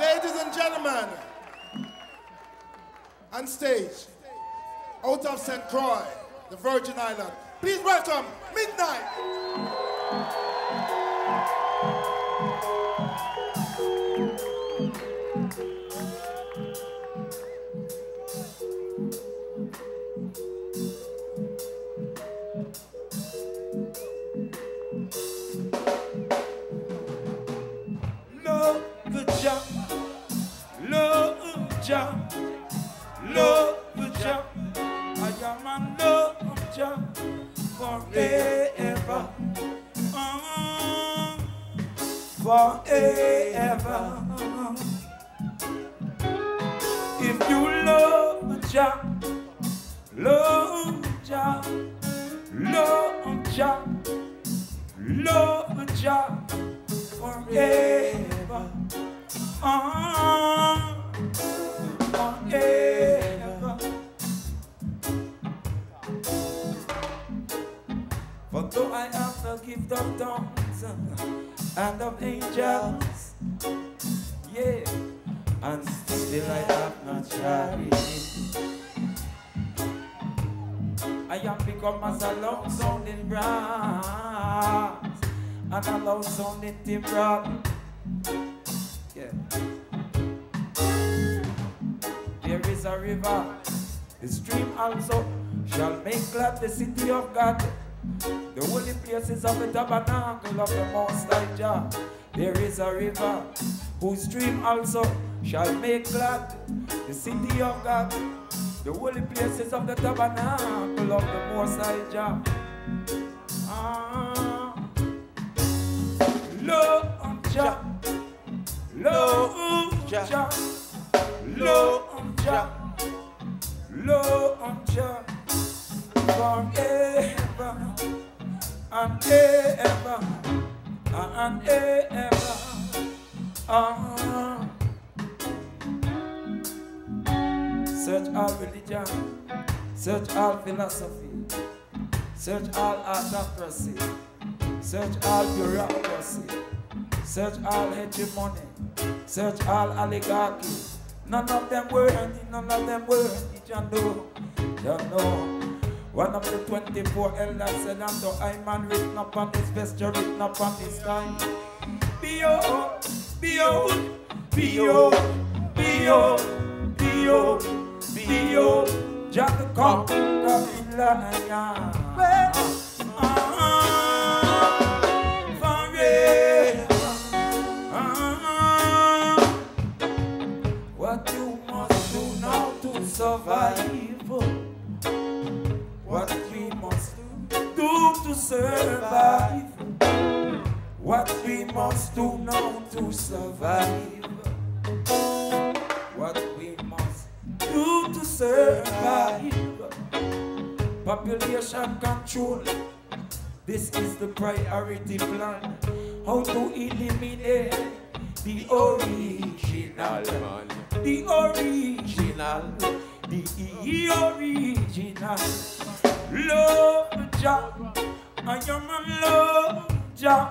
Ladies and gentlemen, on stage, out of St. Croix, the Virgin Island, please welcome Midnite. Forever. The city of God. The holy places of the tabernacle of the Most High Jah. There is a river whose stream also shall make glad the city of God. The holy places of the tabernacle of the Most High Jah. Ah. Love um, Jah, love um, Jah, love um, Jah, love Jah, forever and ever and ever. Ah. Search all religion, search all philosophy, search all autocracy, search all bureaucracy, search all hegemony, search all oligarchy. None of them worthy, none of them worthy, you know, you know. One of the 24 elders said unto I man written upon his vesture, written upon his time. Behold, behold, behold, behold, behold, behold, Jah the conquering lion. Survive. What we must do now to survive. What we must do to survive. Population control. This is the priority plan. How to eliminate the original, the original, the original. Love Jah, I am a love Jah,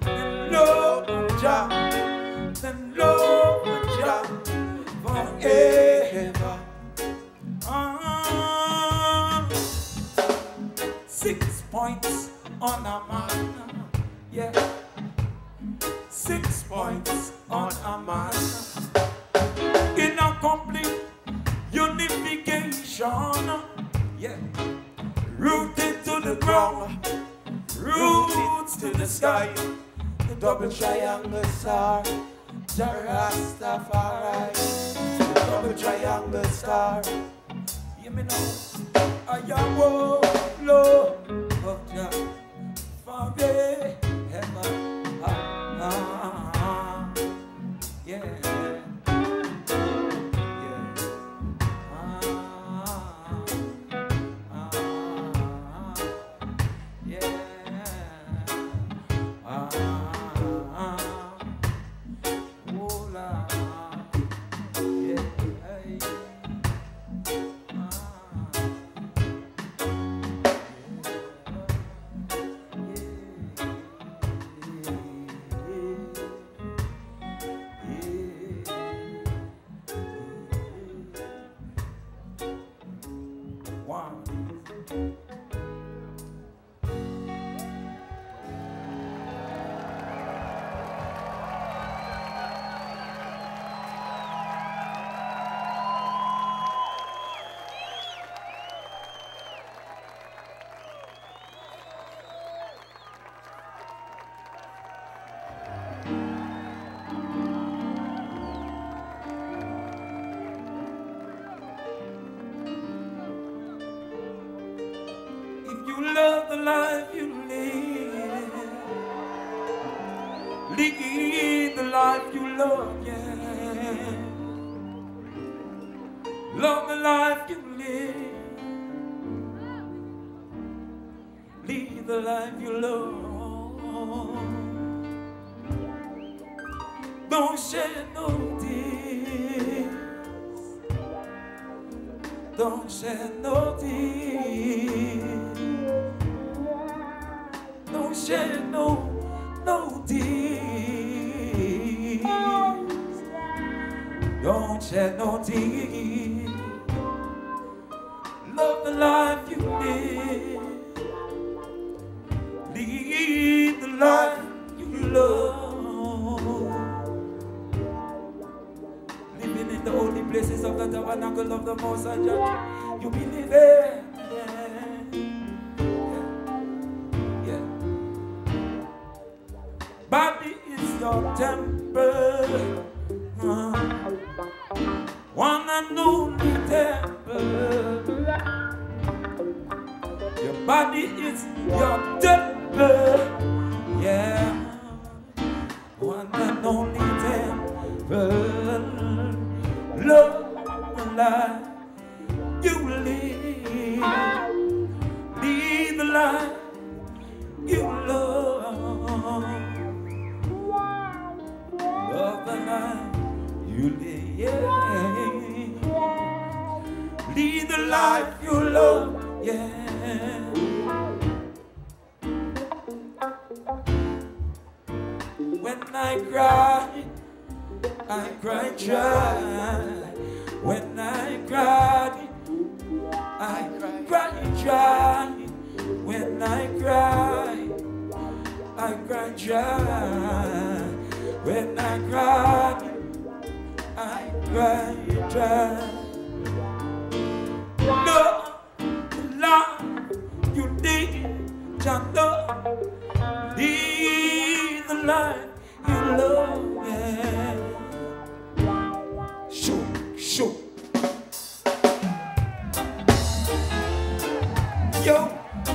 then love Jah, then love Jah forever. Ah, six points on a man, yeah. Six points on a man. In a complete unification, yeah. Rooted to the ground, roots to the sky. The double triangle star, Jah Rastafari. The double triangle star. Hear me now. I am Lord of Jah. Ah, ah, ah. Life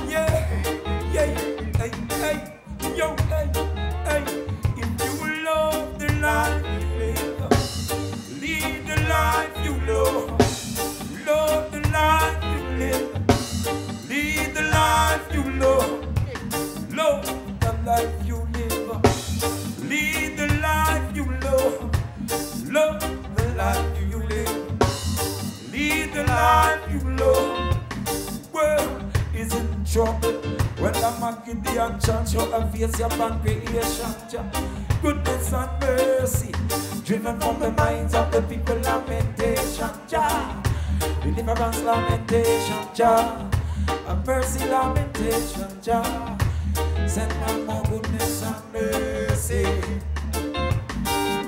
yeah, yeah, hey, hey, yo, hey. I'm a Gideon chant, you have face your congregation. Goodness and mercy, driven from the minds of the people, lamentation. Jah. Deliverance, lamentation, Jah. A mercy, lamentation, Jah. Send me more goodness and mercy.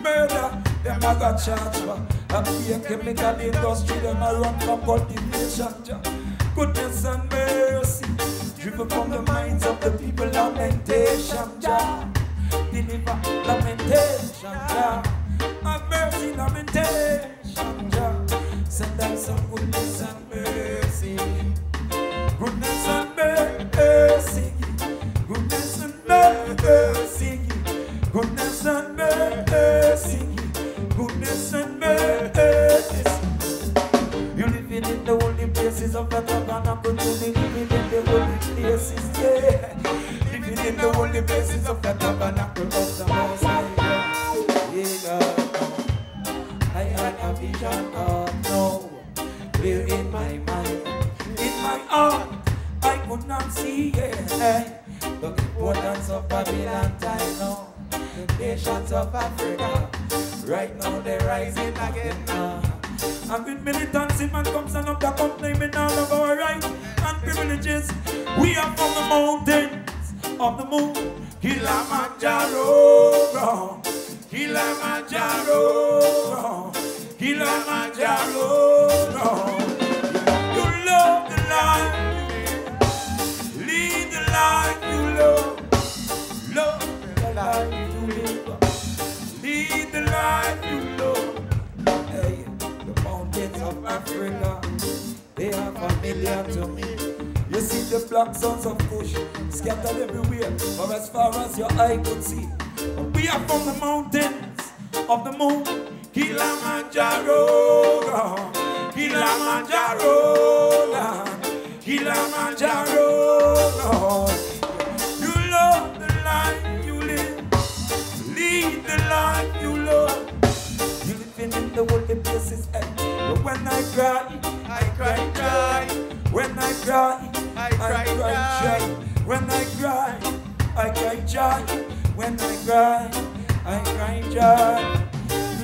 Murder, them a got charge for. A pure chemical industry, them a run from cultivation. Jah. Goodness and mercy, driven from the minds of the people, lamentation, Jah. Deliver, lamentation, Jah. A mercy, lamentation, Jah. Send us some goodness and mercy. Goodness and mercy. Goodness and mercy. Goodness and mercy. Goodness and mercy. You living in the holy places of. You living in the places, yeah. Living in the holy places of the tabernacle of the Most High Yeah, I had a vision of no clear in my mind, in my heart. I could not see yeah, the importance of Babylon. I know the nations of Africa right now they're rising again. Now. And with militancy, man comes and up the complaining all of our rights and privileges. We are from the mountains of the moon, Kilimanjaro. Kilimanjaro, Kilimanjaro. You love the life lead the life you love, love the life you live, lead the life you love. The mountains of Africa, they are familiar to me. See the black sons of Kush scattered everywhere, for as far as your eye could see. We are from the mountains of the moon, Kilimanjaro, Kilimanjaro, Kilimanjaro. You love the life you live, lead the life you love. You living in the holy places, and when I cry, I cry, cry. when I cry, joy. When I cry, I cry joy.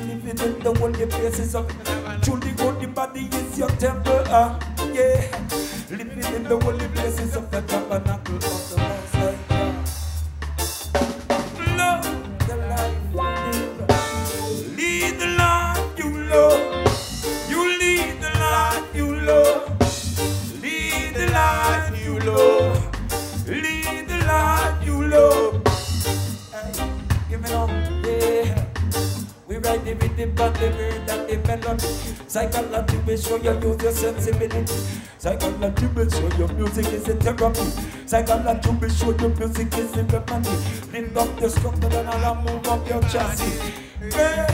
Living in the holy places of truly holy body is your temple. Ah, yeah. Living in the holy places of the tabernacle of therapy. Psychology will show your music is a remedy. Lift up your structure and I'll move up your chassis. Yeah,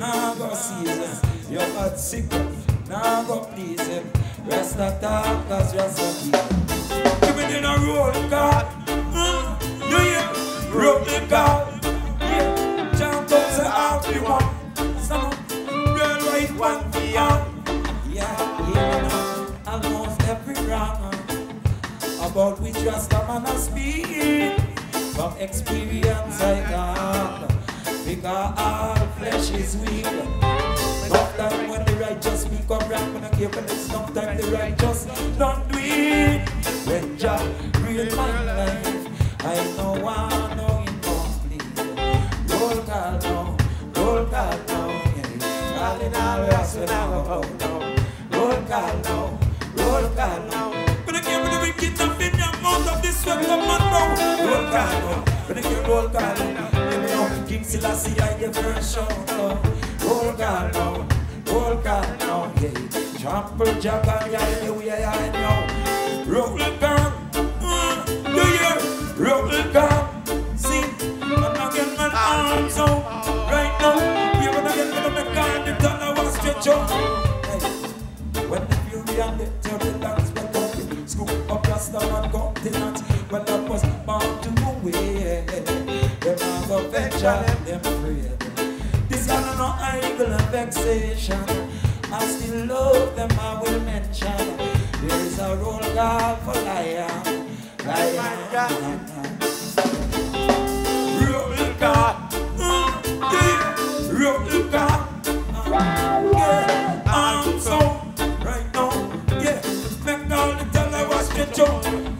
now go season. You're not sick, now go please him. Rest of talk, cause rest of you. Give me in a roll call. Uh, you? Roll the call. Yeah. Jump up, say you want. Stand up, girl, right one for. Yeah, yeah, almost every round about which Rasta man I speak. From experience I got, because all flesh is weak. Enough time when the righteous up right when I care when it's enough time the righteous don't do it. When Jah create my life, I know I know incomplete. Roll call now, roll call now, yeah. Calling all rest when I go home now. Roll call now, roll call now. When I care when the wicked up in your mouth of this sweat of man now. Roll call now, when I hear roll call now. King Selassie I give her a shout now. Roll call now, roll call now, yeah. Trample jack and yeah, hallelujah, I know. Roll call, uh, do you roll call? See, I'm not getting my arms out right now. You're gonna get me to make all the I was stretch out. Hey, when the fury and the turbulence go venture, them afraid. This kind of no idle and vexation. I still love them, I will mention. There is a roll call for lion, lion. Roll call, roll call. uh, yeah, I'm so right now, yeah. Make all the tell I was the joke.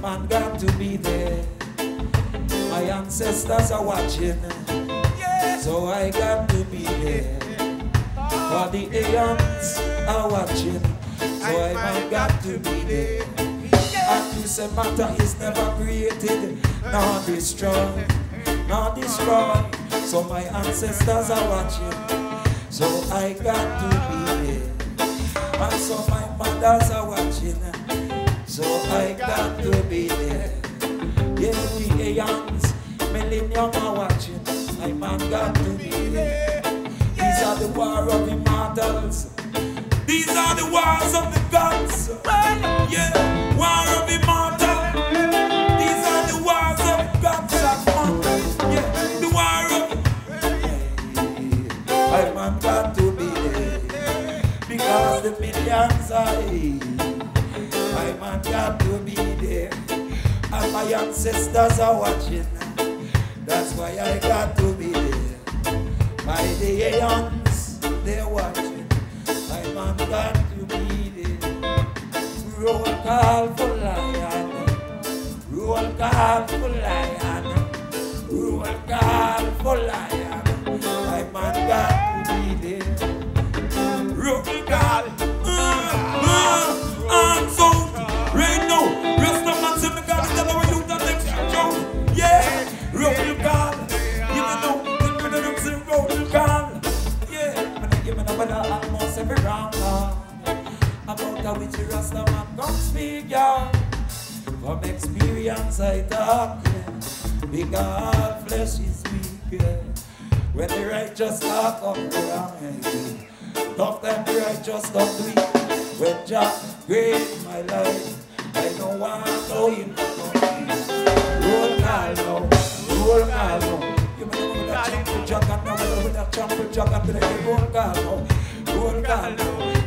My man got to be there. My ancestors are watching. So I got to be there. For the aeons are watching. So I man got to be there. And you say matter is never created, nor destroyed, nor destroyed. So my ancestors are watching. So I got to be there. And so my mothers are watching. So I got to be there. Yeah, the aeons, millennium are watching. My man got to be there. These are the war of immortals. These are the wars of the gods. Yeah, war of immortal. These are the wars of gods and man. Yeah, the war of. I got to be there because the millions are. Got to be there, and my ancestors are watching. That's why I got to be there. By the aeons, they're watching. I man got to be there. Roll call for lion. Roll call for lion. Roll call for lion. I man got About a witch Rasta man come speak, y'all. From experience I talk, yeah. Because flesh is weak, yeah. When the righteous talk up the wrong, yeah. Tough time the righteous don't do it. When Jah great my life, I don't want to know him. Roll call now, roll call now. You may know that champion jug and now with that champion jug and the roll call now, roll call now. But I tell you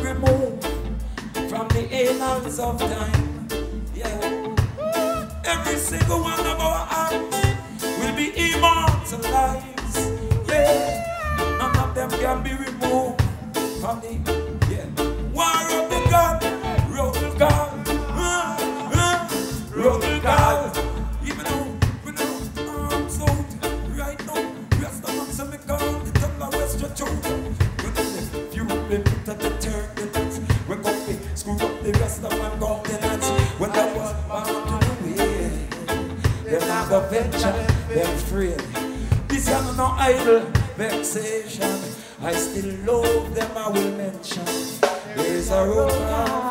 Cannot remove from the annals of time. Yeah. Every single one of our acts will be immortalized. Yeah. None of them can be removed from the venture, afraid. This is no idle vexation. I still love them, I will mention. There's a road of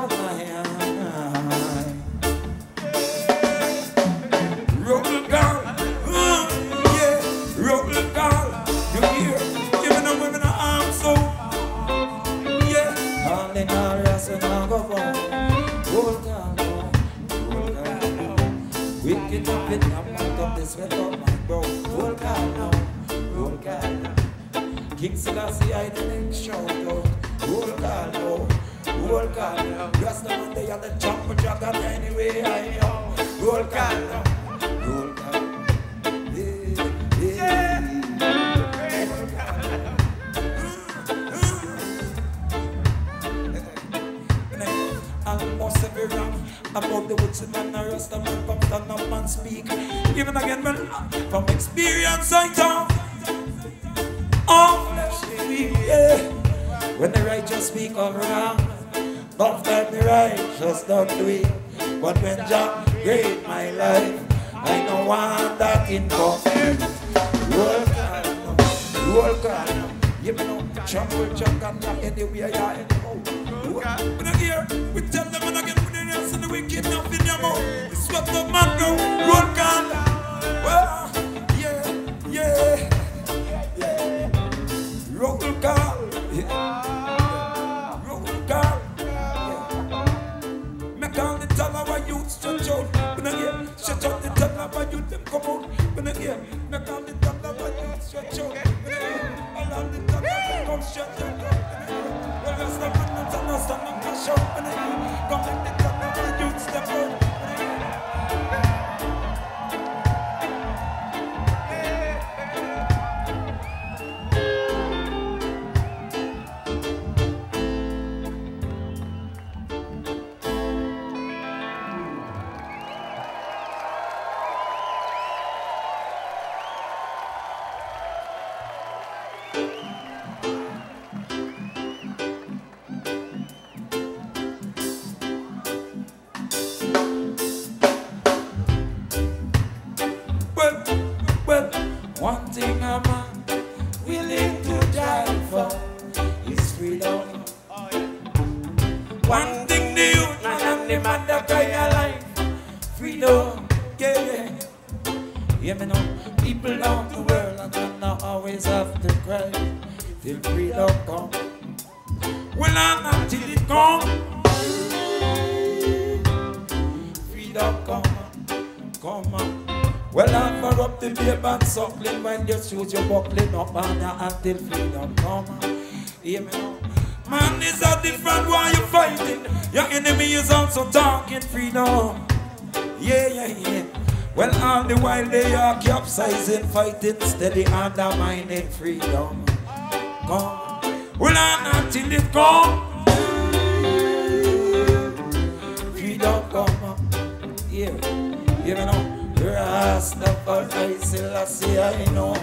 when you shoes you buckling up your until freedom come. Hear me now. Man is a different why you fighting. Your enemy is also talking freedom. Yeah, yeah, yeah. Well, all the while they are capsizing, fighting steady, undermining freedom. Come. Well, I'm until it come. Freedom come. Yeah, you know. Rastafari Selassie I know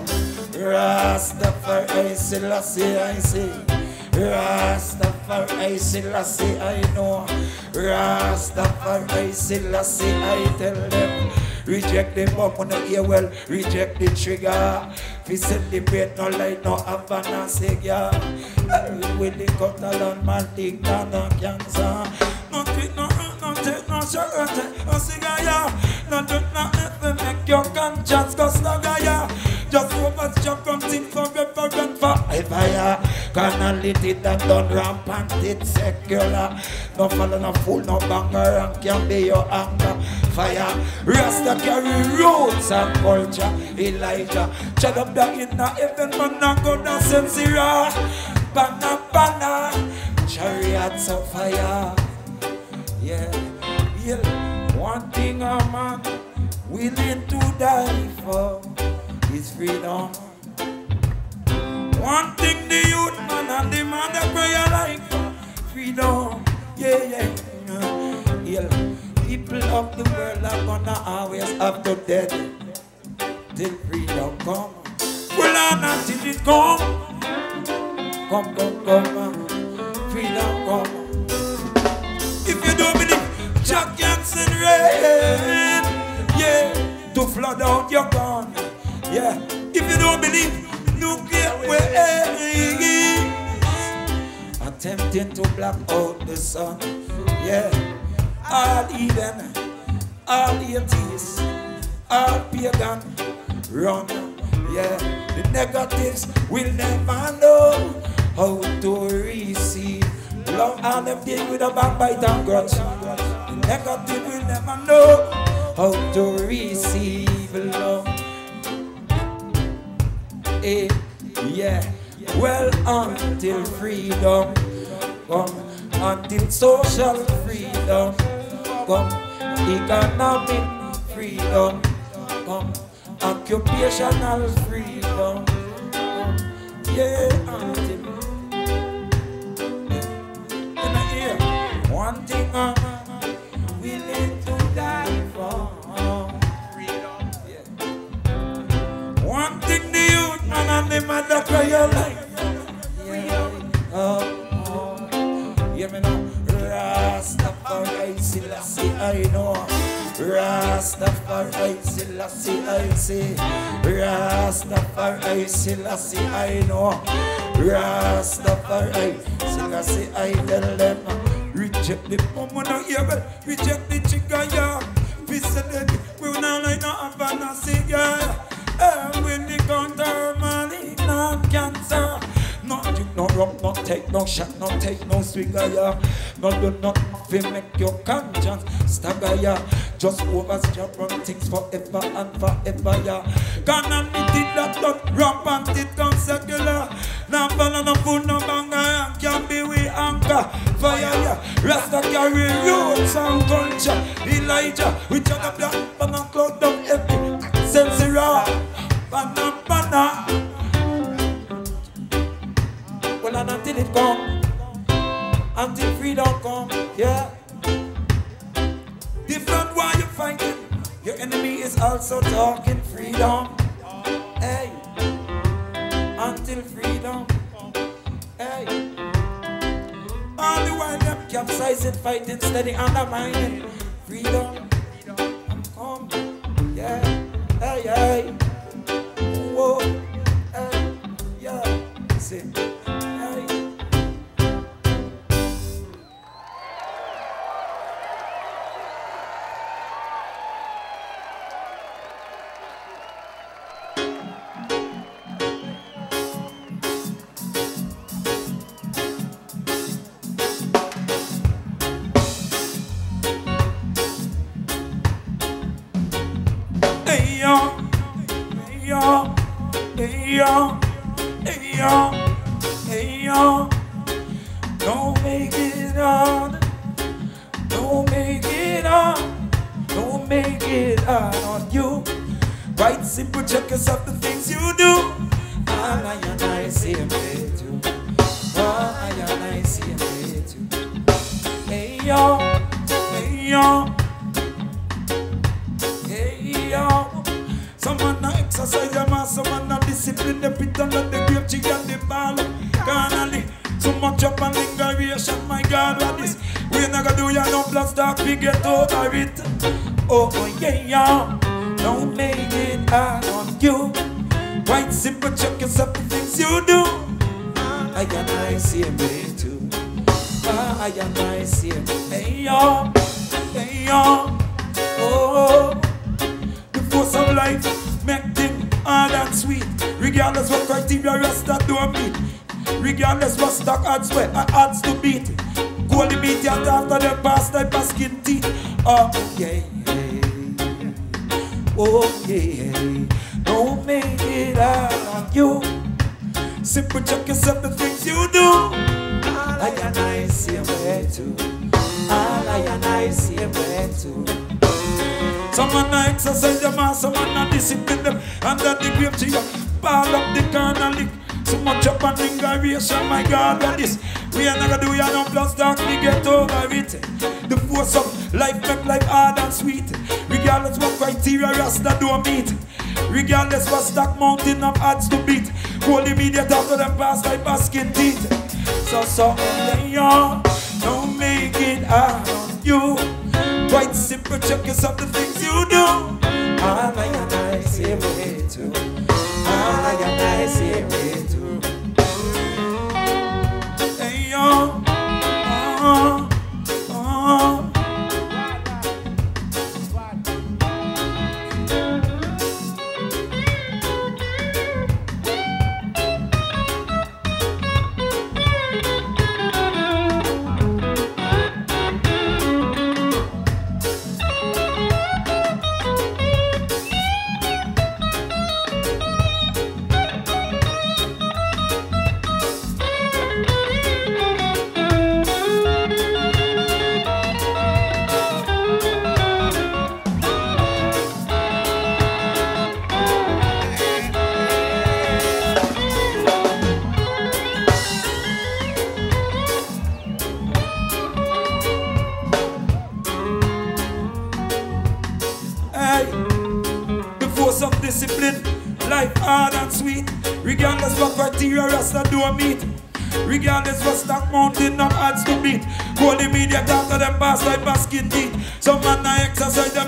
Rastafari Selassie I say Rastafari Selassie I know. Rastafari Selassie I tell them. Reject the bomb on the ear well Reject the trigger. Fi celebrate no light no Havana cigar With the cut along man think no cancer. No tweet no no take no sugar take no cigar yeah. No do nothing make your conscience go snugger yeah Just over jump from things forever and forever Carnality that done rampant it's secular. No follow no fool no banger and can be your anger. Fire. Rasta carry roots and culture. Elijah Shut up the heaven man not go down sincere Banna banna Chariots of fire. Yeah, yeah. One thing a man willing to die for is freedom. One thing the youth man and the man that pray for freedom. Yeah, yeah, yeah. People of the world are gonna always have to dead till freedom come. Well, not till it come. Come, come, come. Freedom come. If you don't believe Jack Jackson rain, yeah, to flood out your gun, yeah. If you don't believe nuclear waves, attempting to block out the sun, yeah. All Eden, all atheists, all pagan, run, yeah. The negatives will never know how to receive love. All them deal with a backbite and grudge. The negative will never know how to receive Eh, yeah. Well, until freedom come, until social freedom come, economic freedom come, occupational freedom come, yeah, until in a ear, one thing I'm and the mother cry your life. Yeah. Oh, oh. Yeah, me know. Rastafari, Selassie, I know. Rastafari, Selassie, I say. Rastafari, Selassie, I know. Rastafari, Selassie, I tell them. Reject the mama no hear well. Reject the chicken, yeah. Peace and dead. We will not like no Havana cigar. And cancer. No drink, no rum, no take no shot, no take no swigger, yeah. No do nothing make your conscience stagger, yeah. Just overstrap run things forever and forever, yeah. Can admit it that done rampant, it gone secular. Now follow no food, no banger, and can be we anchor. Fire, yeah. Rasta carry roots and culture. Elijah, we jug up black, but not cloud up heavy. Sense raw, banana, banana. And until it come, until freedom come, yeah. Different why you fighting. Your enemy is also talking freedom. Hey, until freedom. Hey, all the while them capsizing, fighting steady, undermining. Freedom. I'm come, yeah, hey, hey, whoa, hey, yeah, see, a exercise them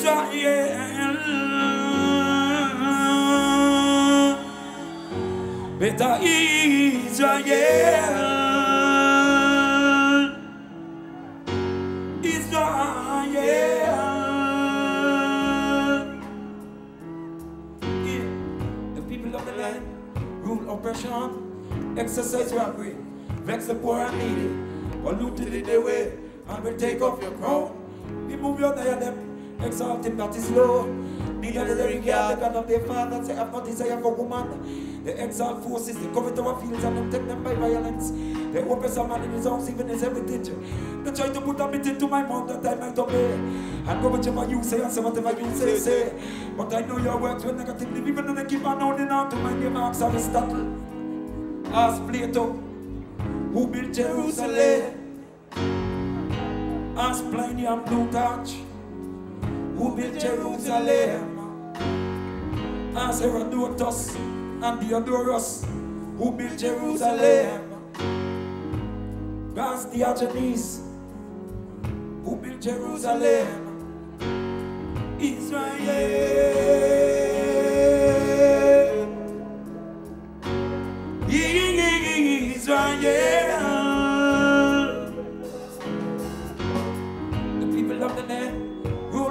Israel, better Israel, Israel. The people of the land rule oppression, exercise robbery, vex the poor and needy, polluted in the way, and will take off your crown. Remove your diadem, exalt him that is low. Neither the regard the God of their fathers, they have no desire for woman. They exalt forces, they covet our fields and take them by violence. They open a man in his house, even his heritage. They try to put a bit into my mouth that I might obey. And go whichever you say and say whatever you say, say. But I know your words were negatively, even though they keep on holding on to my name, ask Aristotle. Ask Plato, who built Jerusalem? Ask Pliny and Plutarch, who built Jerusalem? Ask Herodotus and Diodorus, who built Jerusalem? Ask Diogenes, who built Jerusalem? Israel. Israel.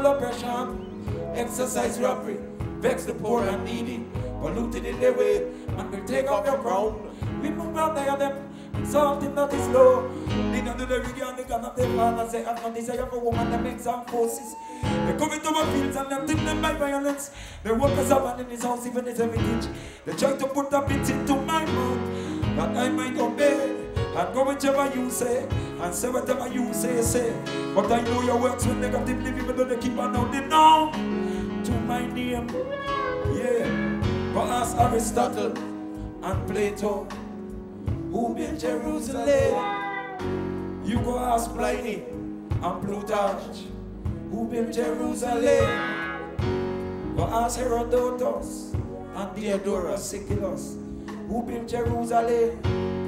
Oppression, exercise robbery, vex the poor and needy, polluted in their way, and will take off your crown. We move out there them, him that is low. Lead unto the regard the God of their fathers, they have no desire for woman that makes armed forces. They come into our fields and them take them by violence. They work as a man in his house, even his heritage. They try to put a bit into my mouth, that I might obey. And go whichever you say, and say whatever you say, say. But I know your works will negatively, though they keep on holding on to my name. Yeah. But ask Aristotle and Plato, who built Jerusalem? You go ask Pliny and Plutarch, who built Jerusalem? Go ask Herodotus and Diodorus Siculus, who built Jerusalem?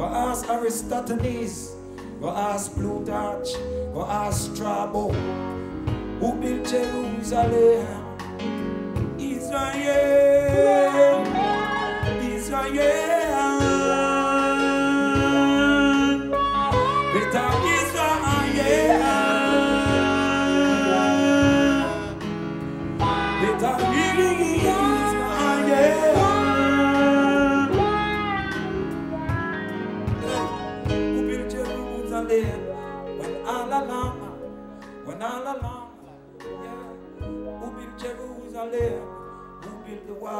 Go ask Aristophanes, go ask Plutarch, go ask Strabo, who built Jerusalem? Israel,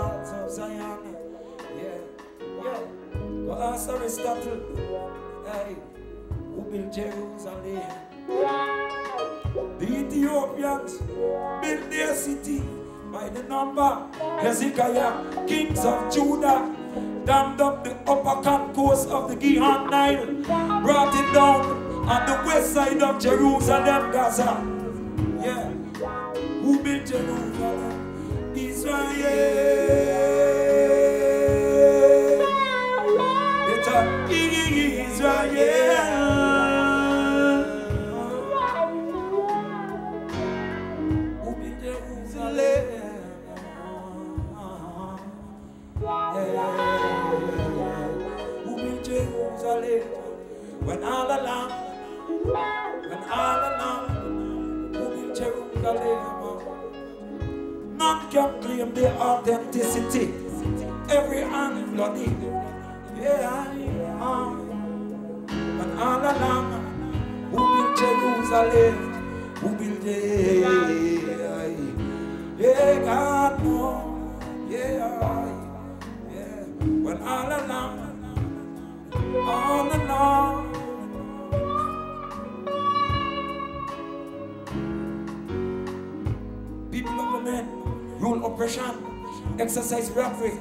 of Zion? Yeah, yeah. Go ask Aristotle. Hey, who built Jerusalem? The Ethiopians built their city by the number. Hezekiah, kings of Judah, dammed up the upper concourse of the Gihon Nile, brought it down on the west side of Jerusalem, Gaza. Yeah. Who built Jerusalem? Israel. Israel. Built Jerusalem? Built Jerusalem? When all along, when all along, built Jerusalem? None can claim their authenticity. Every hand bloody. Yeah, yeah. When all along, who built Jerusalem? Who built it? Yeah, God know. Yeah, yeah. When all along, all along. People of the men rule oppression, exercise robbery,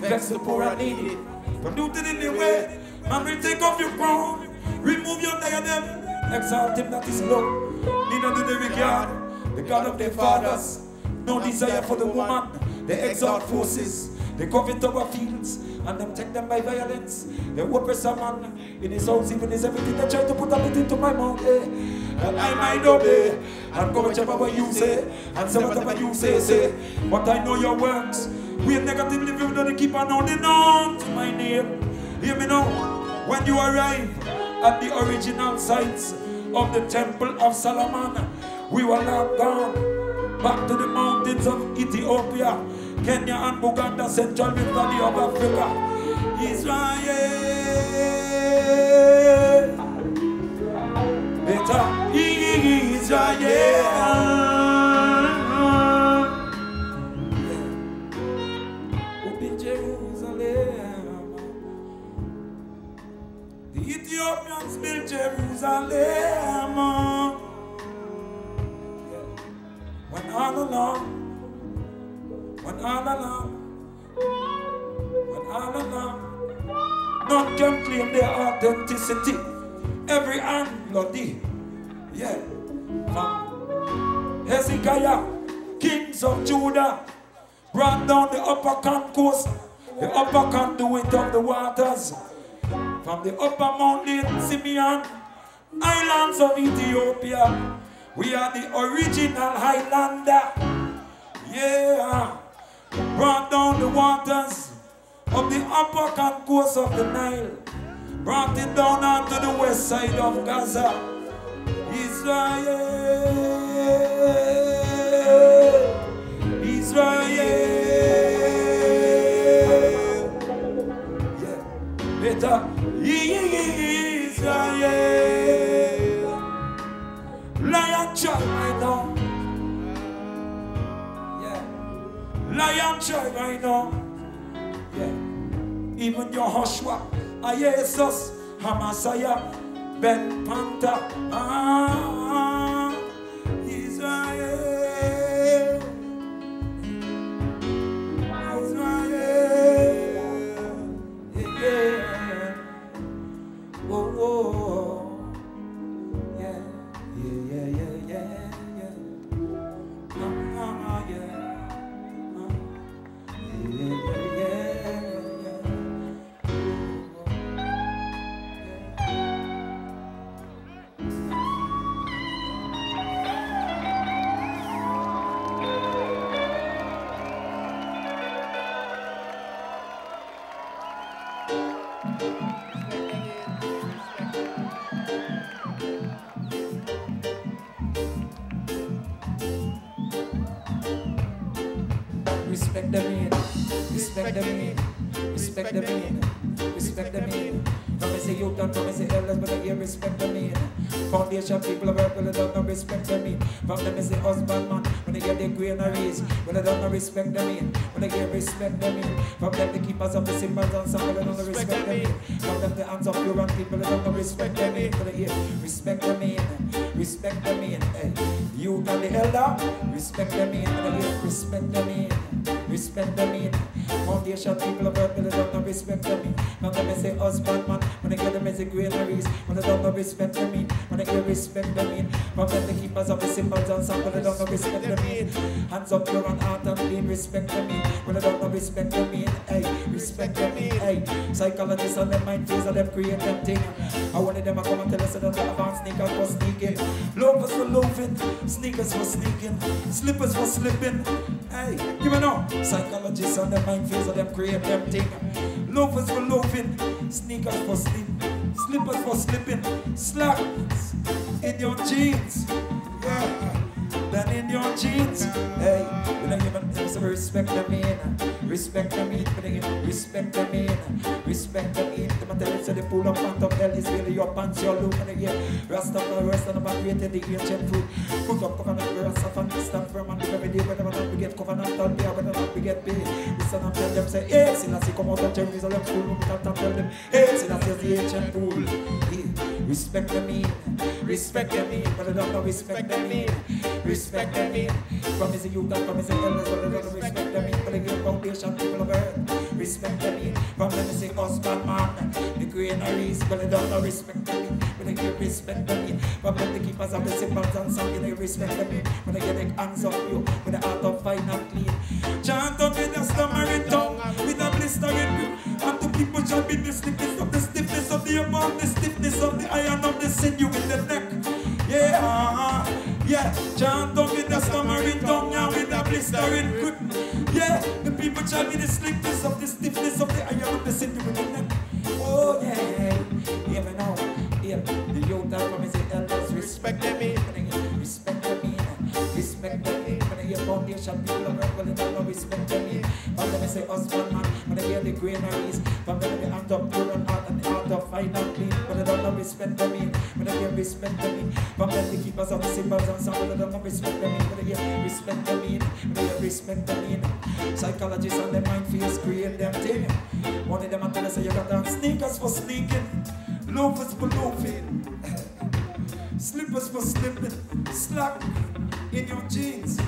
vex the poor and needy. Pollute it in the way, man will take off your crown, remove your diadem, exalt him that is low. Neither do they regard the God of their fathers, no desire for the woman. They exalt forces, they covet our fields, and them take them by violence. They a man in his house, even his everything. They try to put a bit into my mouth, eh? and I might obey, and go whichever way you say, and say whatever you say, say. But I know your works. We are negatively viewed, and keep on holding on to my name. Hear me now. When you arrive at the original sites of the Temple of Solomon, we will not gone back to the mountains of Ethiopia, Kenya and Uganda, Central Valley of Africa. Israel, better Israel. The Ethiopians built Jerusalem. When all along, when all along, when all along, none can claim their authenticity. Every hand bloody, yeah. From Hezekiah, kings of Judah, brought down the upper concourse, the upper conduit of the waters. From the upper mountain, Simien, islands of Ethiopia, we are the original Highlander. Yeah. Brought down the waters of the upper concourse of the Nile. Brought it down onto the west side of Gaza. Israel. Israel. Yeah. Better Israel. Lion tribe right now. Lion tribe right now. Yeah. Even your Joshua, Jesus, Hamasaya, Ben Panther, ah. Israel. Respect the man, respect the man, respect the man, respect the man. From I say you and from the elders, but they respect the mean. Foundation people of earth, but they don't know respect the mean. From them the husband man, when they get the granaries, but they don't know respect the mean. When they get respect the mean. From them the keepers of the symbols and some, but they don't know respect the mean. From them the hands of pure people, they don't know respect the mean. But they respect the mean, respect the mean. Hey, youth and the elder, respect the mean. But they respect the mean, respect the mean. Foundation people of earth, they don't know respect the mean. From them is the husband man, when they get the granaries, when they don't know respect the mean. When they get respect the mean. From them the keepers of the symbols and but they don't know respect the mean. Hands up pure and heart and clean, respect the mean. When they don't know respect the mean, hey, respect the mean, hey. Psychologists and them mind phase and them create them thing. I wanted them to come and tell us that the advanced sneakers for sneaking. Loafers for loafing, sneakers for sneaking, slippers for slipping. Hey, you know, psychologists and them mind phase and them create them thing. Loafers for loafing, sneakers for sleep, slippers for slipping, slacks in your jeans. In your jeans, hey, you know, even them say respect the mean, respect the mean, but again, respect the mean, respect the a tell you say the pant of hell is really your pants, your look, and again, Rasta for the rest of the man created the ancient food. Put up covenant, we rasta fan, stand firm and every day, whether or not we get covenant, all day, whether not we get paid. Listen and tell them, say, hey, see, come out of Jerusalem school, at and tell them, hey, see, that's the ancient fool. Hey, respect the mean, respect the mean, don't know, respect the mean, respect the mean. His youth and from his elders, don't respect the mean, but I give foundation, people of earth, respect mean. From them, say, husband man, the granaries, but I don't know, respect the mean, but I give respect the mean. From them, the keepers of the symbols and some, they respect the mean, but I give the hands of you, with the heart of fine and clean. Chant out with a stammering tongue, with a blistering grip, and the people shall be the stiffness of the stiffness of the arm, the stiffness of the iron of the sinew in the neck. Yeah, uh-huh. yeah, chant out with a stammering tongue and with a blistering grip. Yeah, the people shall be the slickness of the stiffness of the iron of the sinew in the neck. Oh yeah, yeah, me now, yeah, the youth that from his elders respect them, foundation people of earth, they don't know respect them. From them I say husband man, when I hear the granaries, from them the hand of pure and heart and the heart of fine and clean. But I don't know respect them, when I hear respect them. From them the keepers of the symbols and some, but I don't respect them. When I hear respect them, when I hear respect them. Psychologists and their mind fears create them thing. One of them I tell us, you got on sneakers for sneaking, loafers for loafing. Slippers for slipping, slack in your jeans.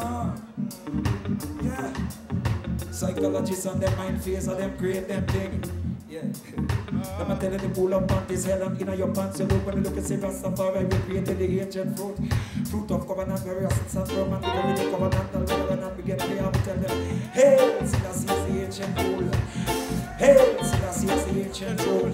Yeah, ah. Psychologists on their mind face and them create them thing. Yeah. Them a tell you pull up panties hell and inna your pants you look when you look and say Rastafari we created the ancient fruit. Fruit of covenant where us and from and we the covenant and whether and we get there we tell them Hey, Selassie is the ancient rule. Hey, Selassie is the ancient rule.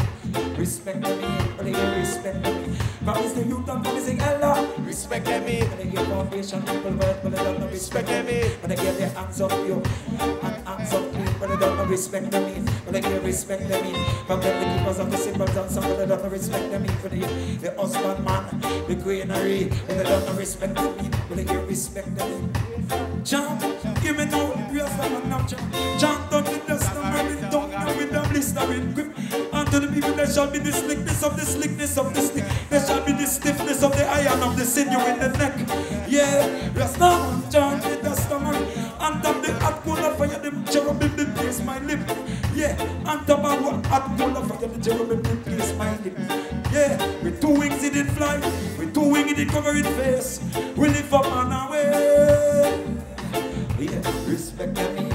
Respect me, they respect me. Promise the youth and promise the elder. Respect me. Eh. But they give foundation people worth, but they don't know respect them. Eh. But they give their hands up you and hands up me, but they don't know respect them. But they give respect them. From the keepers of the symbols and some, but they don't know respect them. But they the husband man, the greenery, but they don't know respect them. But they give respect them. Jump, give me no real someone now, jump. Jump down with the stammering tongue and with the blistering grip. And to the people there shall be the slickness of the slickness of the stick. There shall be the stiffness of the iron of the sinew in the neck. Yeah, rest now, jump with the stammering. And top the hot coal of fire, them cherubim, they place my lip. Yeah, and of what hot of fire, the cherubim, they place my lip. Yeah, with two wings it did fly, with two wings it did cover its face. We live up on our way. Yeah, respect them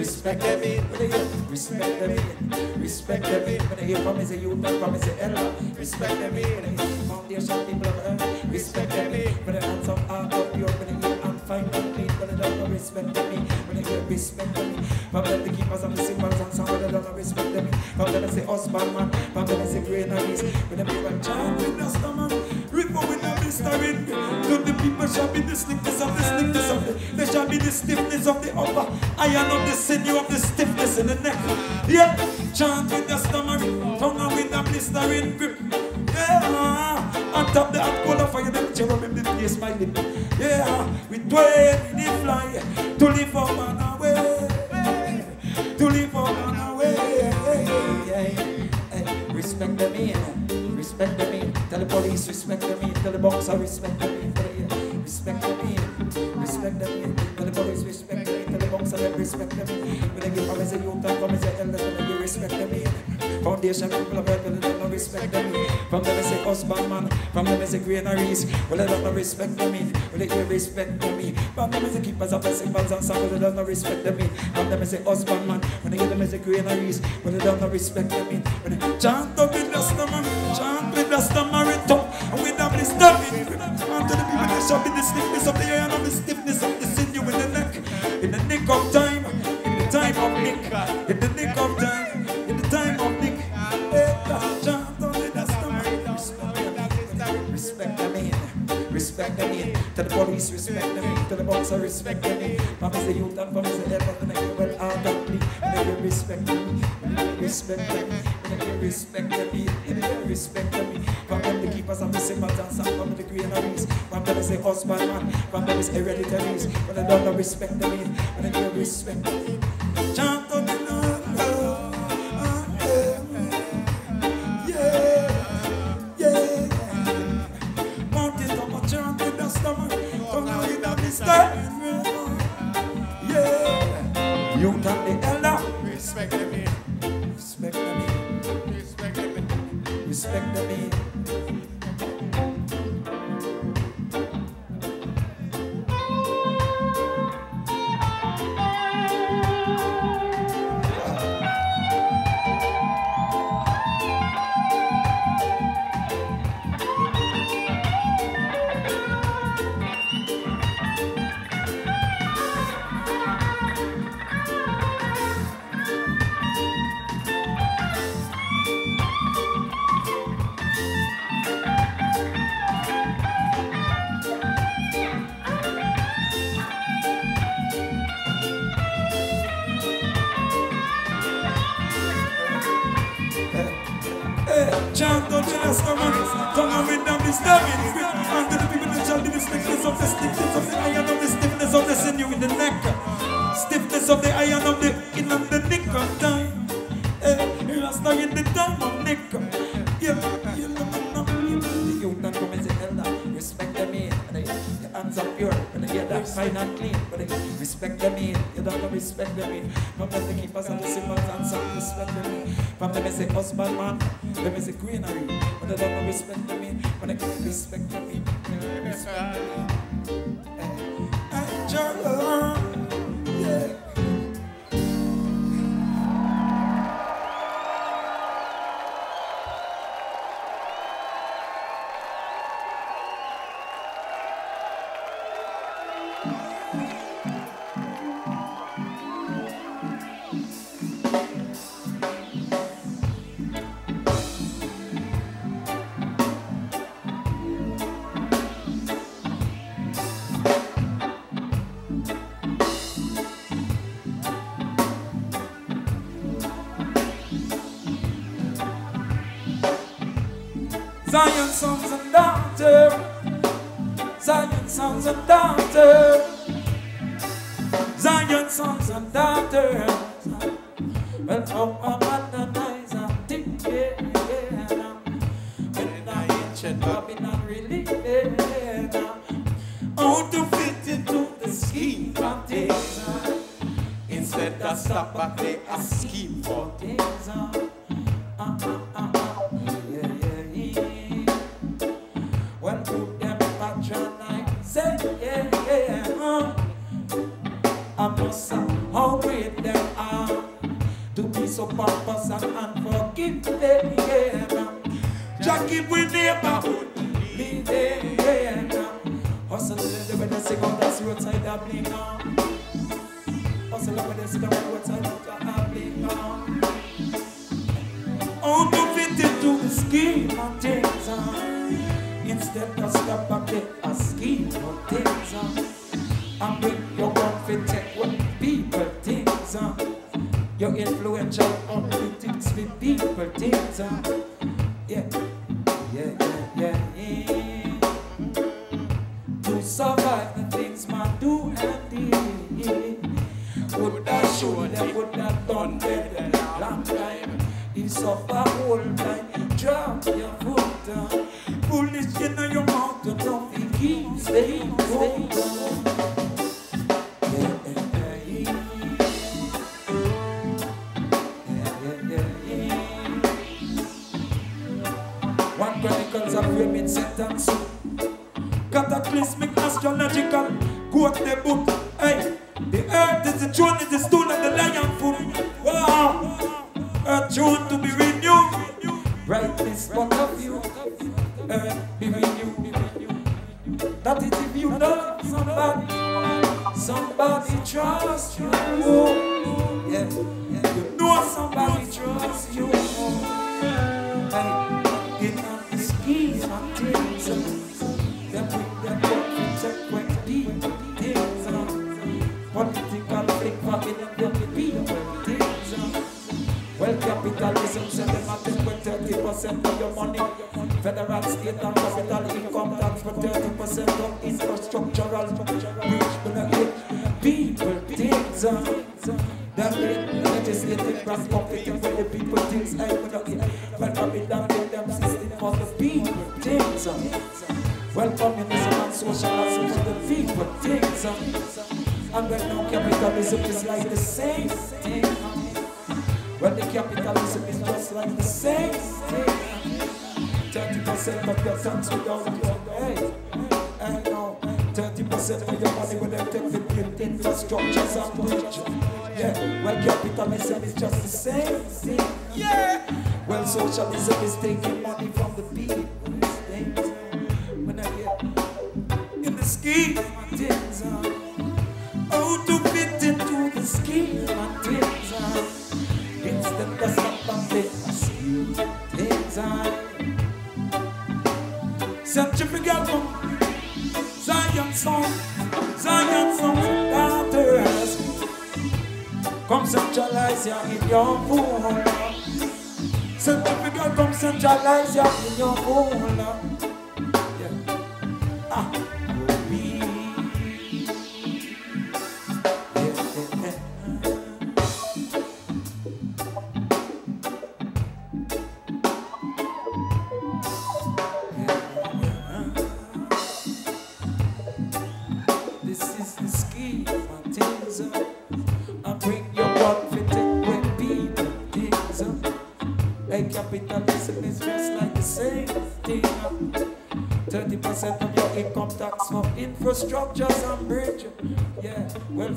respect them in, respect them in, respect them in. When I hear from is a youth, and from is a elder, respect them in. Foundation people of earth, respect them in. When the hands of art of pure, when I hear and find clean, when I don't respect them in. When I hear respect them in. From them the keepers of the symbols and some, when I don't respect them in. From them I say husband man, from them I say granaries. When them people chant with the stomach, with the blistering. To the people shall be the slickness of the slickness of the, there shall be the stiffness of the upper, iron of the sinew of the stiffness in the neck. Yeah, chant with the stomach, tongue with the blistering grip. Yeah, on top the hot coal of fire, them cherubim, the place my lip. Yeah, we dwell in the fly, to live up on our way, to live up on our way. Yeah, yeah. mean. Respect the mean. Tell the police respect the mean. Tell the boxer respect the mean. Tell the respect the mean. Respect the mean. Tell the police respect the mean. Tell the boxer them respect the mean. When they give from as a youth and from as a elder, when they respect the mean. Foundation people of earth, they don't respect the mean. From them as a husband man. From them as a granaries. Well, they don't respect the mean. Well, they give respect the mean. From them as a keepers of the symbols and songs, they don't respect the mean. From them as a husband man. When they give them as a granaries. Well, they don't respect the mean. When they chant up with the stomach, chant with the the that shall be the stiffness of the iron and the stiffness of the sinew in the neck. In the nick of time, in the time of nick, in the nick of time, in the time of nick. Eh, up the stomach. Respect the man, respect the man. To the police, respect the man. To the boxer, respect the man. From is the youth and from is the ever, and I well ardently. Make you respect me, respect me, you respect me, you respect me. From husband man, from them is hereditaries. But I don't know respect the but I give respect And capital income tax for 30% of infrastructural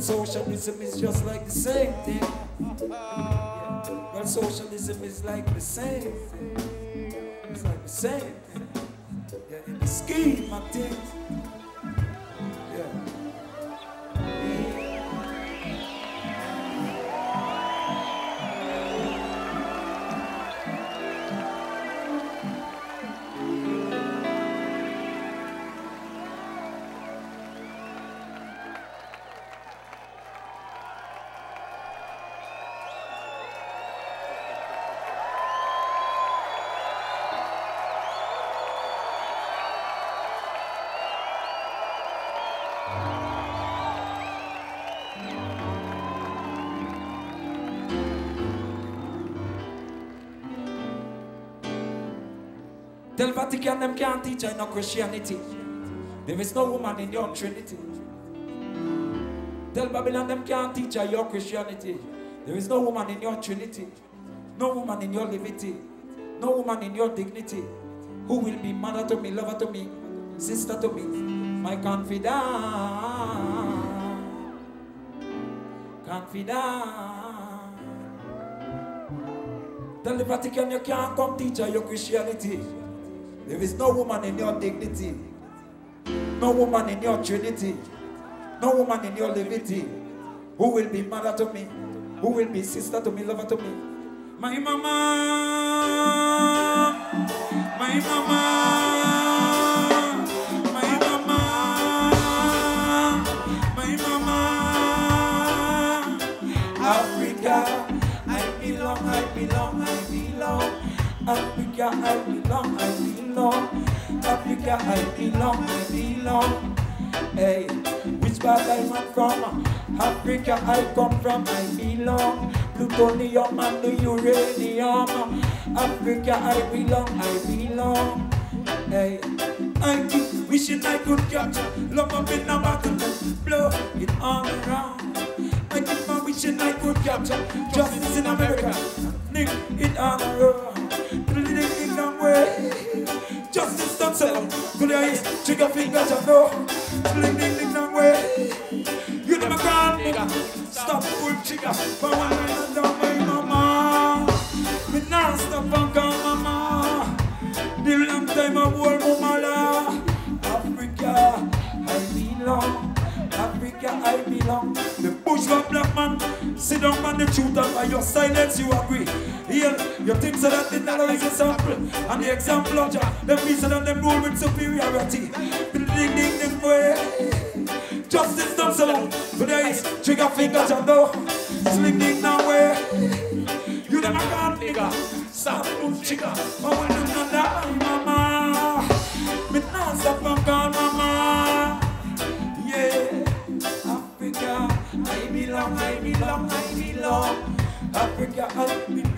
socialism is just like the same thing. Yeah. Well, socialism is like the same thing. It's like the same thing. Tell Vatican them can't teach you no Christianity. There is no woman in your Trinity. Tell Babylon them can't teach you your Christianity. There is no woman in your Trinity. No woman in your liberty. No woman in your dignity. Who will be mother to me, lover to me, sister to me, my confidant. Confidant. Tell the Vatican you can't come teach her your Christianity. There is no woman in your dignity. No woman in your trinity. No woman in your liberty. Who will be mother to me? Who will be sister to me, lover to me? My mama. My mama. My mama. My mama. Africa, I belong, I belong, I belong. Africa, I belong, I belong. Africa, I belong, I belong. Hey, which part I'm from? Africa, I come from, I belong. Plutonium and the uranium. Africa, I belong, I belong. Hey, I keep wishing I could capture love up in a bottle, blow it all around. I keep on wishing I could capture justice in America, nick it all. Good trigger fingers, I know. Ding ding ding way, you never call nigga. Stop pull trigger, but when I down my mama, me not stop and call mama. The long time I war mama Africa, I belong. Africa, I belong. The bourgeois black man, sit down on the truth by your silence you agree. Here, you think so that the dollar is a sample, and the example of Jah, them piece and them rule with superiority. Ding ding ding way. Justice done so long. Today is trigger fingers and no. Sling ding now way. You never got nigga. Stop boom chica. Oh, when you not die, mama. Me not stop and call mama. Yeah. Africa, I belong, I belong, I belong. Africa, I belong.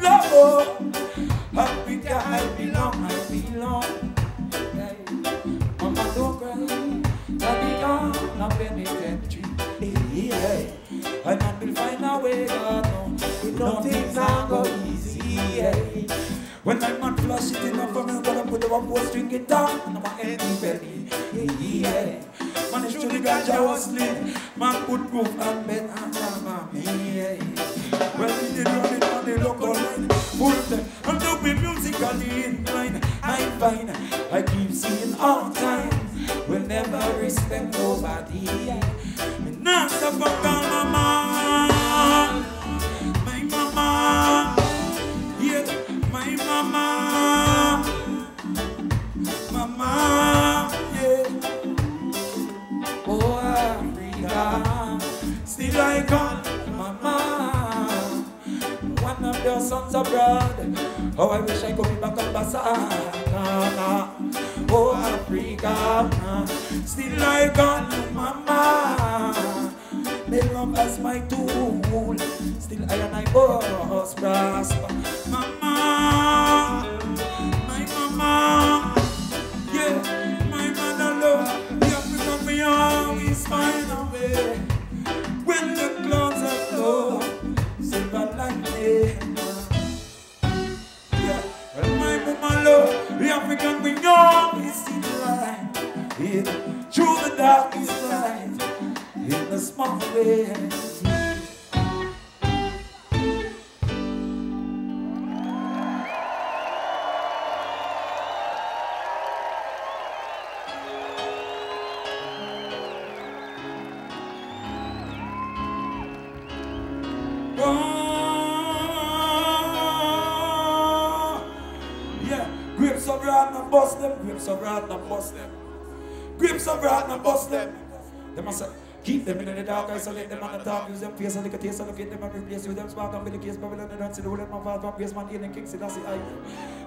Face and a taste, allocate them and replace with them spark and be the case, Babylon and dance, the whole of my father, praise man, alien kicks it, that's the eye.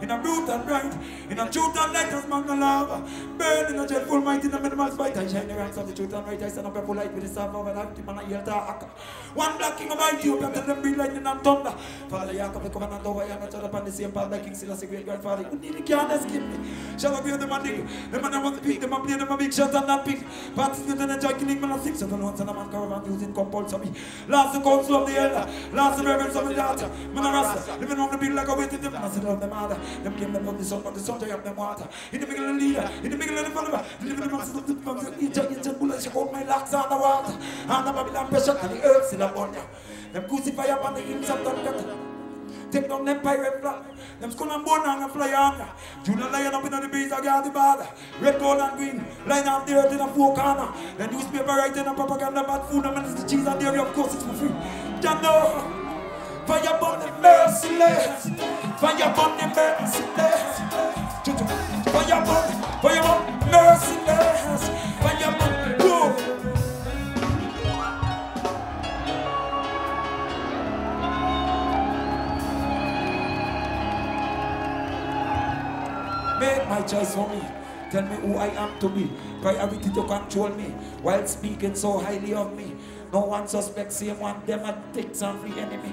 In a brute and right, in a truth and light, as man the lava, burn in a dreadful might, in a minimal spite, I shine the ranks of the truth and right, I stand up a full light with the staff of a life, man, I hear dark. One black king of Ethiopia, tell them breathe lightning and thunder. Father Jacob, the covenant I am not upon the same path, like King Selassie, great grandfather, you need to can't escape me. Shall I be them a dig? The man I want to pick, them a play, them a big shot and not pick. Participate in a joy killing, man, I think so, the ones and a man caravan using compulsory. Last the counsel of the elder, last the reverence of the daughter. Man a rasta, living on the bill like a weight I said of the mother. Them came the but the sun, they have them water. In the middle of the leader, in the middle of the follower, deliver the masses of the the each and each and bullets, hold my locks on the water. And the Babylon pressure, and the earth still you. Them crucify upon the hills of Duncan. Take down them pirate flag. Them skull and bone and fly on. Junior lion up in the I got the border. Red, gold, and green. Line up the earth in a four corner. The newspaper writing a propaganda bad food. And it's the cheese and dairy, of course, it's for free. Know. Fire upon the merciless. Fire upon the merciless. Fire upon, fire upon merciless. Fire upon, whoa. Make my choice for me. Tell me who I am to be. Priority to control me while speaking so highly of me. No one suspects, same one, them and take some free enemy.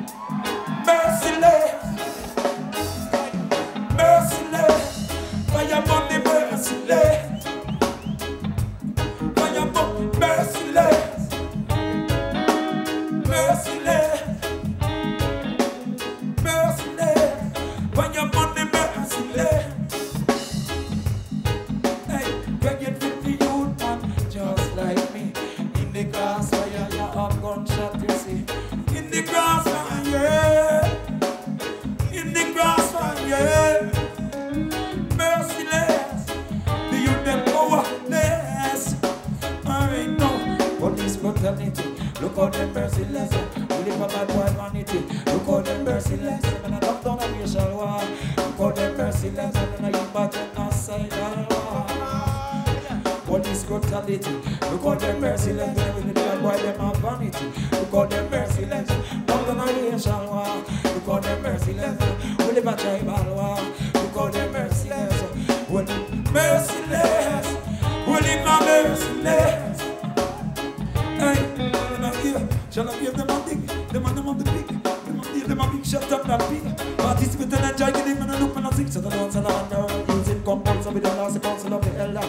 Merciless. Merciless. Fire bomb the merciless. Look how them merciless. We live a bad boy vanity. Look how them merciless. And I knock down a racial war. Look how them merciless. And I use back suicidal war. Police brutality. Look how them merciless. When we bad boy them have vanity. Look how them merciless. Down a racial war. Look how them merciless. We live a tribal war. Look how them merciless. When merciless. We live a merciless. Shall I give them a dig? Them and them on the big. A give them a big shot up that big. Participate and enjoy, give them and look and sing. So the dance and the under using compulsory with the last council of the elder.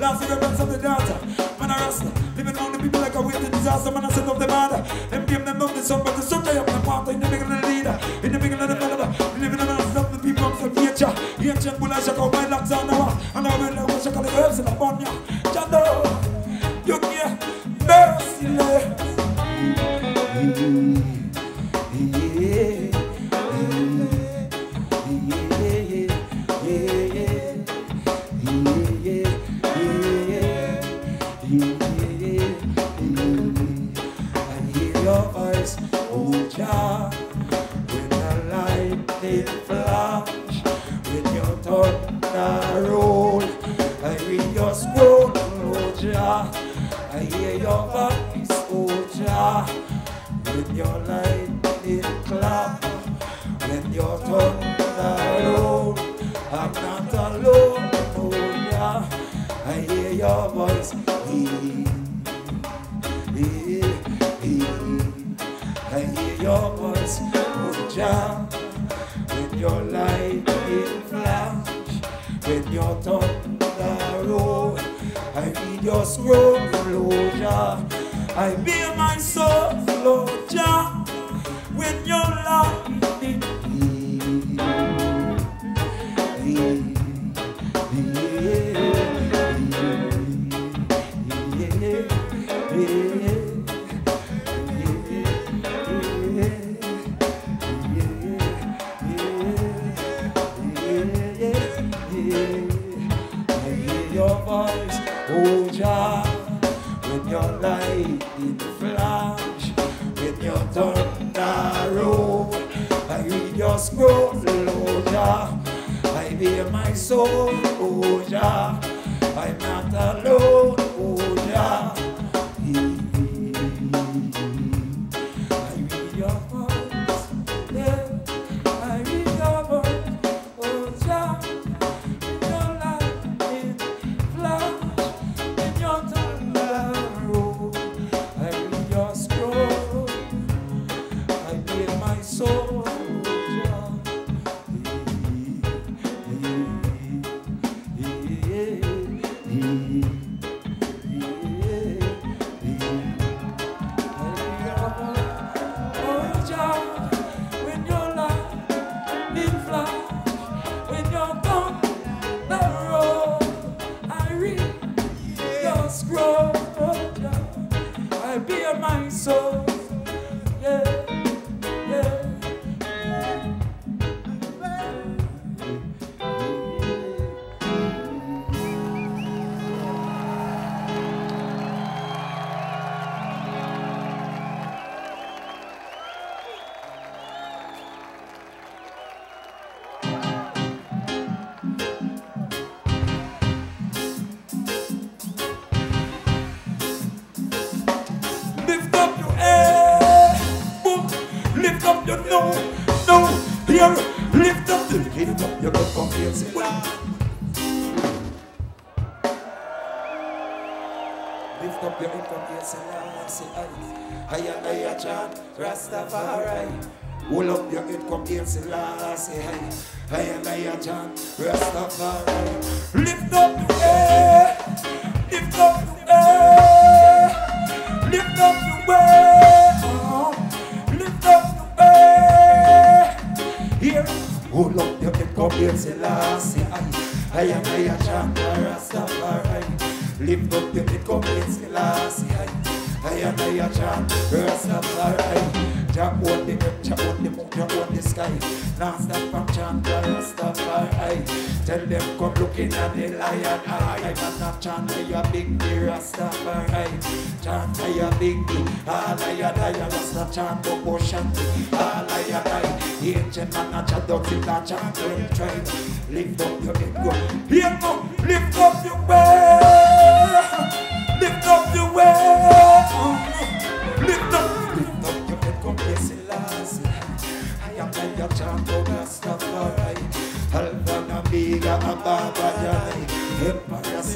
Last reverence of the daughter. Man a rasta. Living on the people like a way to disaster. Man I set up the mother. Them give them up the sun, but the sun they up the water in the beginning of the leader. In the beginning of the fellow. Living in the the people of nature. Ancient bull I check out my locks on the wall. And I will check out the herbs in the bunya. Rastafari. Hold up your head, come dance say, Lassie. I am I, John Rastafari. Lift up your head. John, I a big dear Rastafari. John, I a big dear. All I a die, I lost a John, but All shanty. All I a. Ancient man, a chat dog, sit a John, turn tribe. Lift up your head, go. Here, go. Lift up your way. Lift up your way. Lift up. Lift up your head, come bless it last. I am like a John, but Rastafari. Alpha, Omega, and Baba, Jai.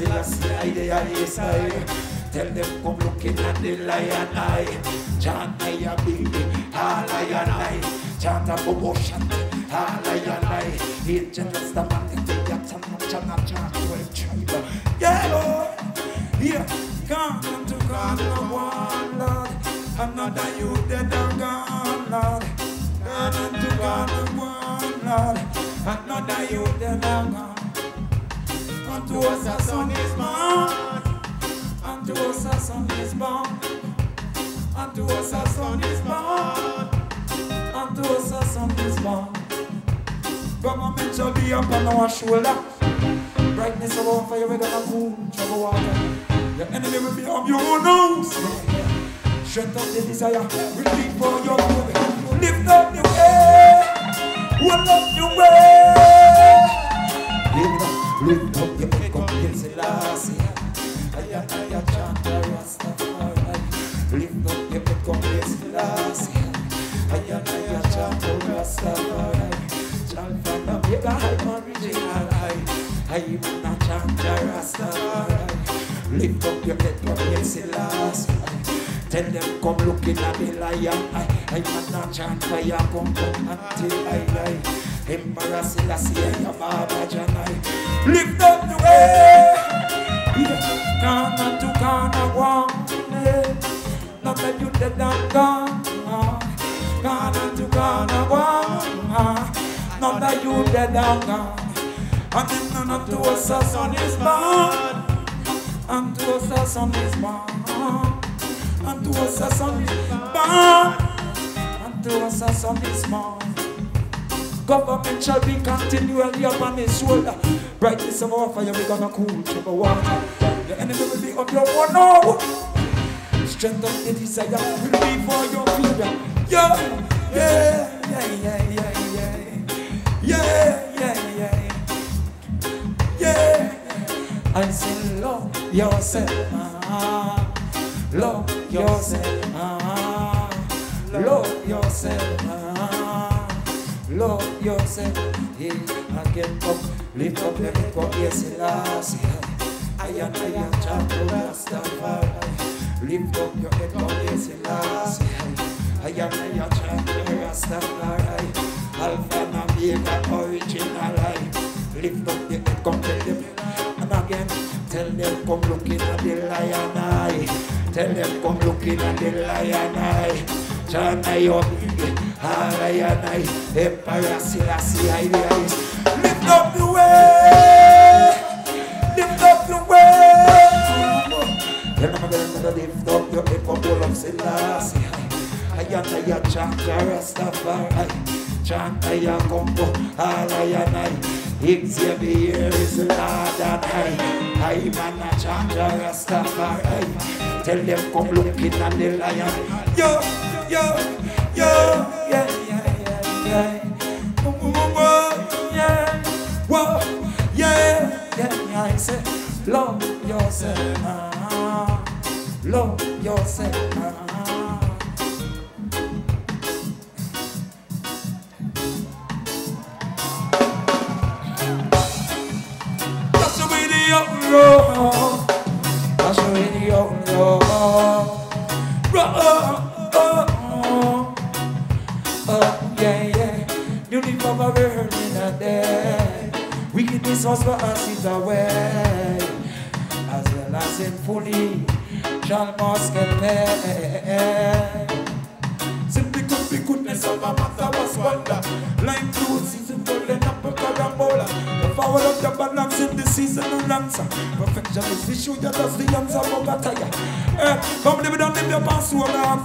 I dey on his. Tell them come looking at the lion eye. Chant I big, all I and I. Chant a promotion, I and I. Ancient Rastaman, they got some chant, chant, twelve tribe. Yeah, Lord. Yeah, come unto God, no one, Lord. Another youth dead us a is born. Is born. Be our shoulder. Brightness of our fire, trouble water. Your enemy will be on your nose. Of the desire for your good. Lift up your head. Up your way. Lift up, lift up your head. Come. I am not chant Rastafari. Lift up your head. Come here, Selassie. Tell them come looking at the lion I I man not chant fire come come until I die Selassie I am Baba Janai Lift up the way Ghana to Ghana one. Not that you dead and gone. Ghana to Ghana one. Not that you dead and gone And then none of to us a son is born And to us a son is born unto us a son is born, unto us a son is born. Government shall be continually upon his shoulder. Brightness of our fire, we're gonna cool trouble water. The enemy will be on your one now. Strength of the desire will be for your freedom. Yeah, yeah, yeah, yeah, yeah, yeah, yeah, I say, love yourself. Ah. Love yourself, ah, love yourself, ah, love yourself. Yeah, I get up, lift up your head, come here, Selassie. I am I am Chanto Rastafari. Lift up your head, come here, Selassie. I am I am Chanto Rastafari. Alpha and Omega, original life. Lift up your head, come tell them, and again, tell them, come looking at the lion eye. Tell them come looking at the lion eye. China your big, lion eye. Emperor Selassie I. Lift up the way. Lift up the way. Then I'm gonna lift up your all of Selassie. I am the chant Rastafari. Chant I combo, all I and. Xavier is Lord and I. I man a chant Rastafari. Tell them come looking at the lion. Yo, yo, yo, yeah, yeah, yeah, yeah. Whoa, yeah, yeah, yeah. I say, love yourself, ah, love yourself, ah.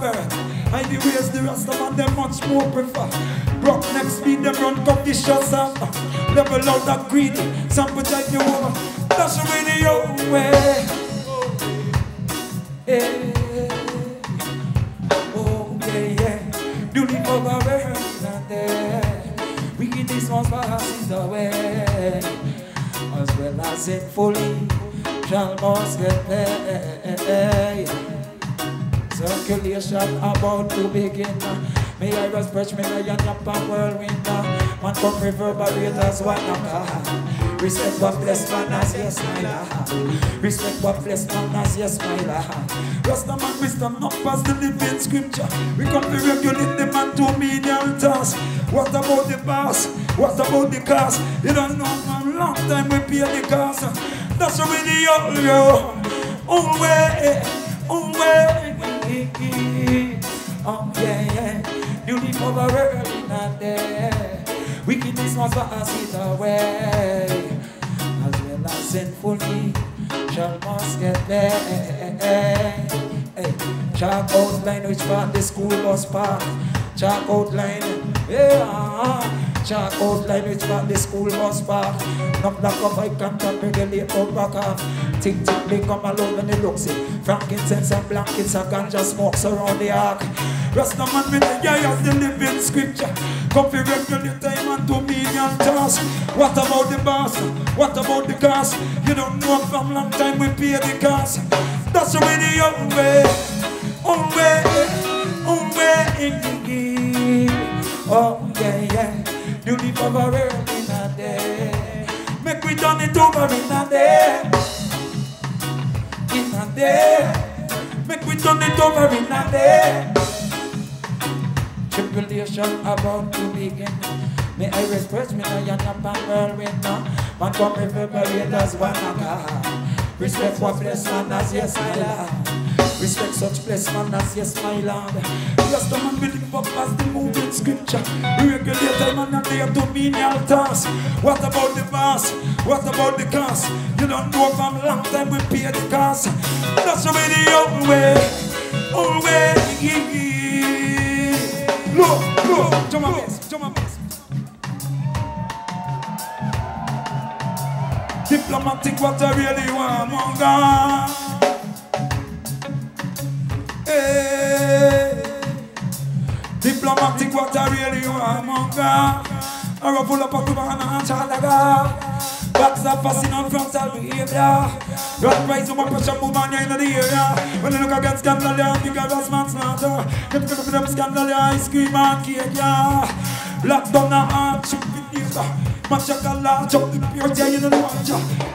Past who are earth. I the rest of them much more prefer. Brock next speed them run conditions up. Level out that greedy. Some about to begin. May I was fresh, may I and up a whirlwind. Man come reverberate as one of Respect what bless man as yes, my. Respect what bless man as yes, my love. Rasta man wisdom not past the living scripture. We come to regulate the man to menial task. What about the boss? What about the cars? You don't know how long time we pay the cost. That's what we old yo. Oh way, oh way. Over early and there. Wickedness must us it away. As well as sinfully shall must get paid. Hey, chalk outline which part the school bus park. Chalk outline, yeah. Chalk outline which part the school bus park. Knock black up, I can't regulate up back off. Tick tick, they come alone when they look see. Frankincense and blankets and ganja smokes around the ark. Rasta man with the guy of the living scripture. Come for regular time and dominion task. What about the boss? What about the cost? You don't know from long time we pay the cost. That's the way the old way, old way, old way. Oh yeah, yeah. Live over world in a day. Make we done it over in a day. In a day. Make we done it over in a day. Tribulation about to begin. May I respect me, I am a panel winner. Man come reverberate as one God. Respect what bless man as yes, my Lord. Respect such blessed man as yes, my Lord. Just the man will up as the moving scripture. Regulate time and their dominion task. What about the boss? What about the cost? You don't know from long time we pay the cost. That's the way the old way, old way. Look, look, jump on this, jump on this. Diplomatic, what I really want, monga. Oh hey. Diplomatic, what I really want, monga. I will pull up a cubana and chalaga. Backs are passing on frontal behavior. Run up and pressure move on in the area. When you look against scandal, you think of us man smarter. Get to them scandal, you ice cream and cake, yeah. Lock down the heart, chip in the Match a color, chop the pure, you know the watch.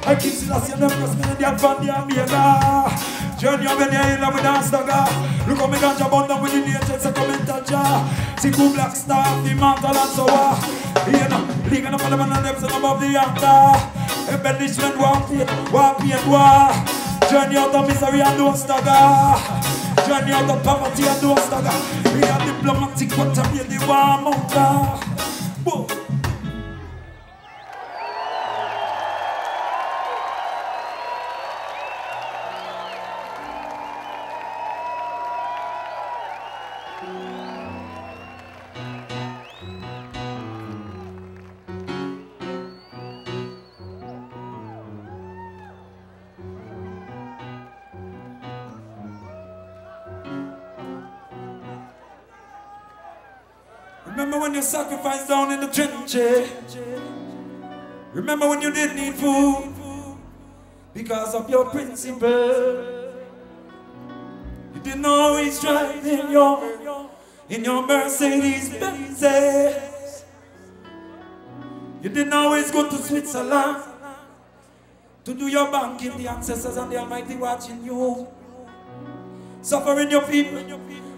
I keep still as you never press me in the advance, the amiga. Journey of any island with dance dagger. Look how me ganja bond down with the and touch ya. See cool black star, the mantle and so on. You know, league and the parliament and them above the actor. Embellishment, war, pain, war, pain, war. Journey out of misery and no stagger. Journey out of poverty and no stagger. We are diplomatic, but I'm really warm out Whoa. Remember when you sacrificed down in the trenches? Remember when you didn't need food because of your principle? You didn't always drive in your in your Mercedes Benzes. You didn't always go to Switzerland To do your banking, the ancestors and the Almighty watching you. Suffering your people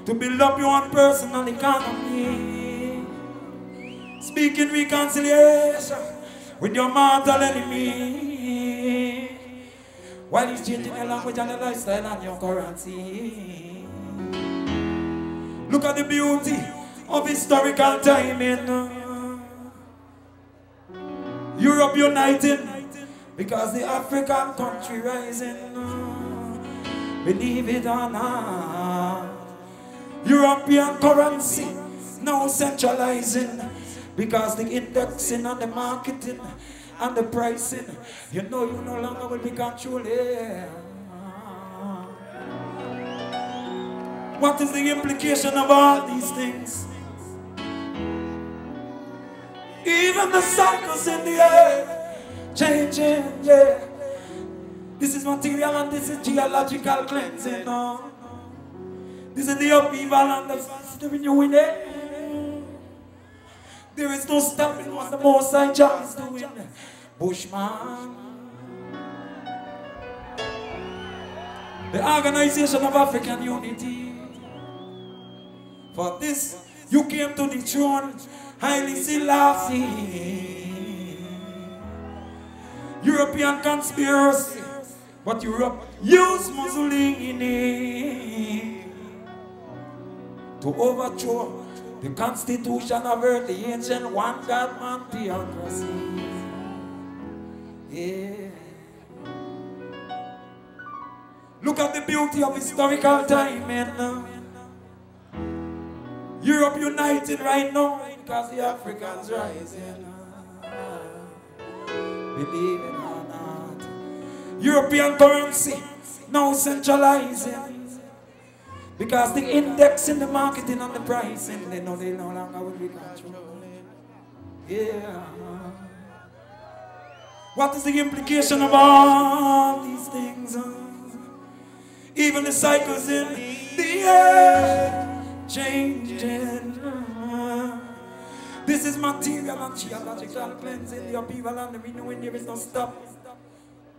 to build up your own personal economy. Speaking reconciliation with your mortal enemy. While he's changing your language and your lifestyle and your currency. Look at the beauty of historical timing. Europe uniting because the African country rising. Believe it or not. European currency now centralizing because the indexing and the marketing and the pricing, you know you no longer will be controlling. What is the implication of all these things? Even the cycles in the earth changing, yeah. This is material and this is geological cleansing. No. This is the upheaval and the, the renewing. Eh? There is no stopping what the Most High is doing. Bushman. The Organization of African Unity. For this, you came to the throne Haile Selassie. European conspiracy, but Europe used Mussolini to overthrow the constitution of earth, the ancient one God man theocracy. Yeah. Look at the beauty of historical timing. Europe united right now because the Africans rising. Believe it or not. European currency now centralizing. Because the index in the marketing and the pricing, they know they no longer will be controlling. Yeah. What is the implication of all these things? Even the cycles in the air changing. This is material and geological cleansing. The upheaval and the renewing, there is no stop.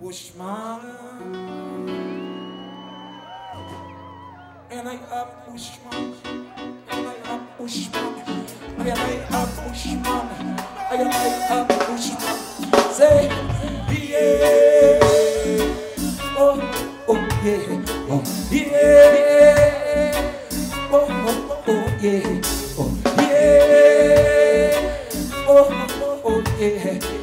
Bushman. And I am Bushman. I am Bushman. And I am Bushman. And I am Bushman. Say, yeah. Oh, oh, yeah. Oh, yeah. Oh, oh, oh, oh yeah. Oh, yeah. Oh, oh, oh, yeah.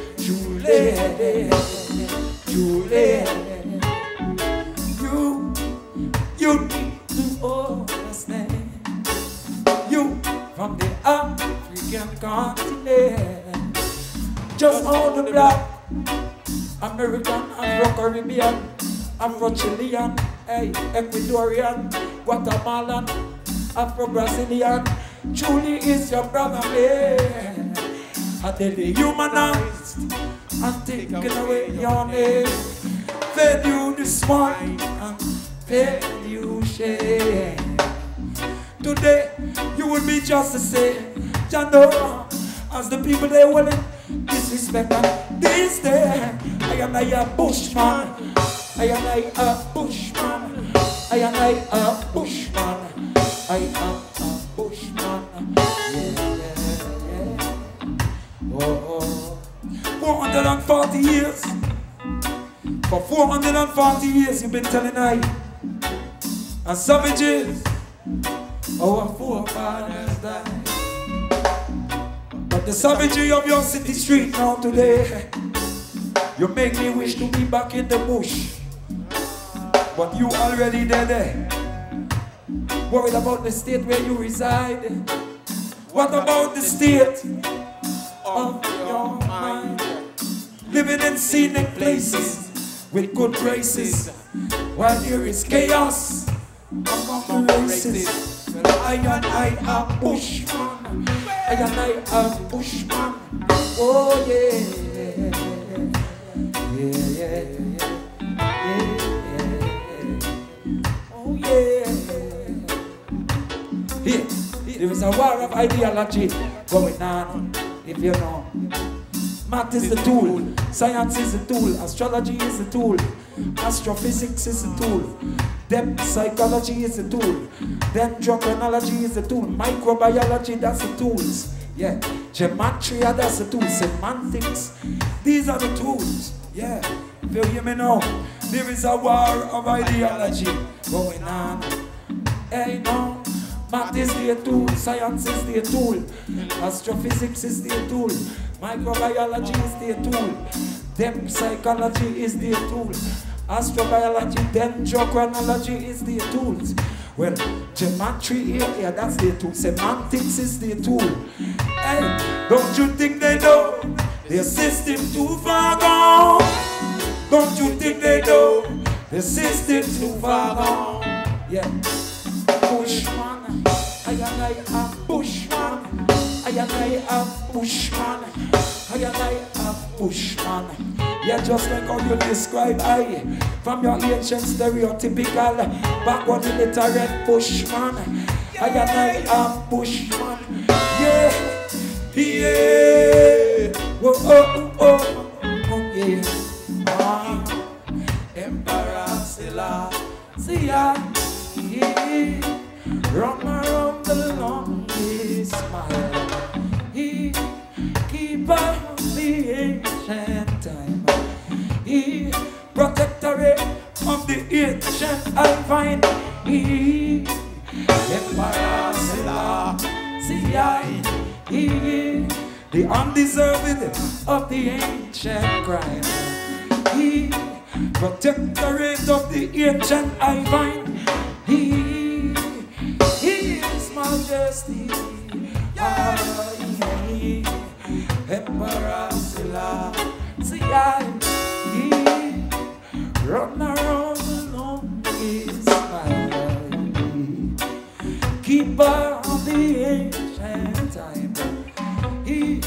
Ecuadorian, Guatemalan, Afro-Brazilian. Truly is your brother, man. I tell you, humanized and taking away your name. Fed you this morning and fed you shame. Today, you will be just the same. You know, as the people they willing disrespect this day. I am like a bushman. I am like a bushman. I am a bushman. I am a bushman. Yeah, yeah, yeah. Oh, oh. 440 years. For 440 years you've been telling I. And savages. Oh, Our forefathers died. But the savagery of your city street now today, you make me wish to be back in the bush. But you already there. Eh? Worried about the state where you reside. Eh? What about the state of your mind? Living in scenic places with good graces, while there is chaos among the races. I and I am bushman. I and I am bushman. Oh. Yeah, yeah, yeah. Here, there is a war of ideology going on, if you know. Math is the tool, science is the tool, astrology is the tool, astrophysics is the tool, depth psychology is the tool, dendrochronology is the tool, microbiology that's the tools. Yeah, gematria that's the tool, semantics, these are the tools. Yeah, if you hear me now, there is a war of ideology going on. Hey, no. Math is the tool, science is the tool, astrophysics is the tool, microbiology is the tool, depth psychology is the tool, astrobiology, dendrochronology is the tools. Well, geometry here, yeah, that's the tool. Semantics is the tool. Hey, don't you think they know their system too far gone? Don't you think they know the system too far gone? Yeah. Bushman, I and I am Bushman. I and I am Bushman. I and I am Bushman. Yeah, just like how you describe I from your ancient stereotypical backward illiterate Bushman. I and I am Bushman. Yeah, yeah. Whoa, oh, oh, oh, yeah. Ah, Emperor Selassie, he run around the longest mile. He keep on the ancient time. He protectorate of the ancient find. He Emperor Selassie, he the undeserved of the ancient crime. He protectorate of the ancient find. He, majesty. I, Emperor Selassie, run around the longest mile. Keeper of the ancient time. He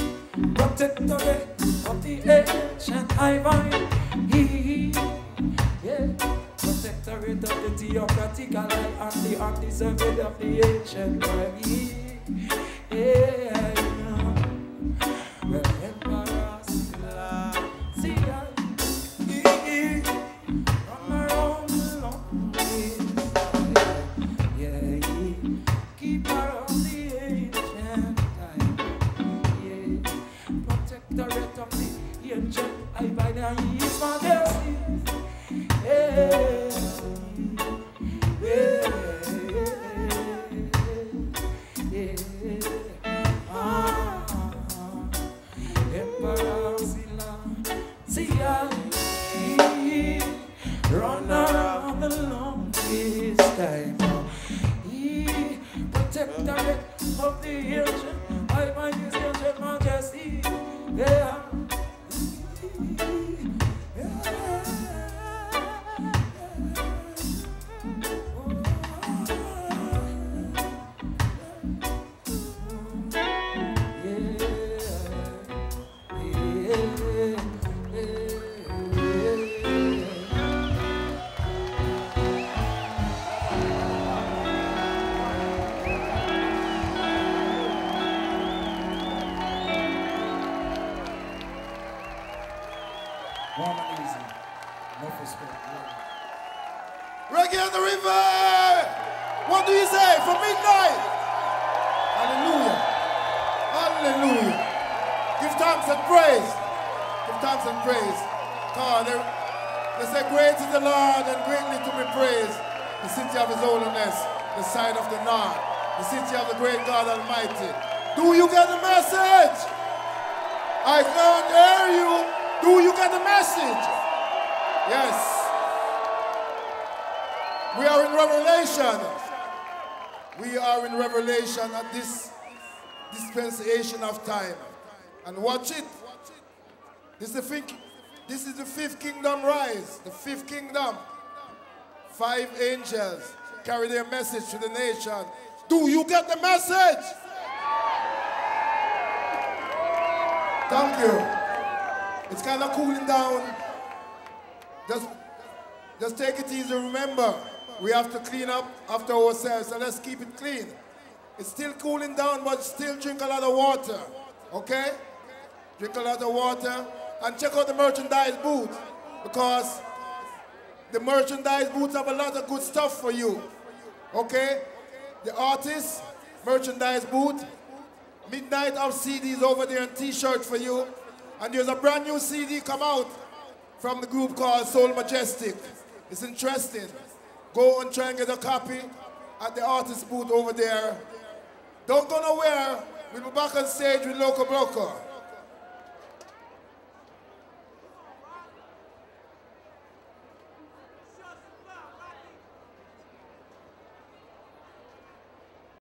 protectorate of the ancient I protectorate of the theocratic ally and the undeserved of the ancient. He, yeah, the longest yeah, of the ancient. Yeah, of the ancient I by the yeah, dispensation of time. And watch it. This is the fifth, this is the fifth kingdom rise. The fifth kingdom. Five angels carry their message to the nation. Do you get the message? Thank you. It's kind of cooling down. Just, just take it easy. Remember, we have to clean up after ourselves, so let's keep it clean. It's still cooling down, but still drink a lot of water. Okay? drink a lot of water, and check out the merchandise booth because the merchandise booth have a lot of good stuff for you. Okay? The artist, merchandise booth, Midnite of CDs over there and t-shirt for you. And there's a brand new CD come out from the group called Soul Majestic. It's interesting. Go and try and get a copy at the artist booth over there. Don't go nowhere. We'll be back on stage with Local Broker.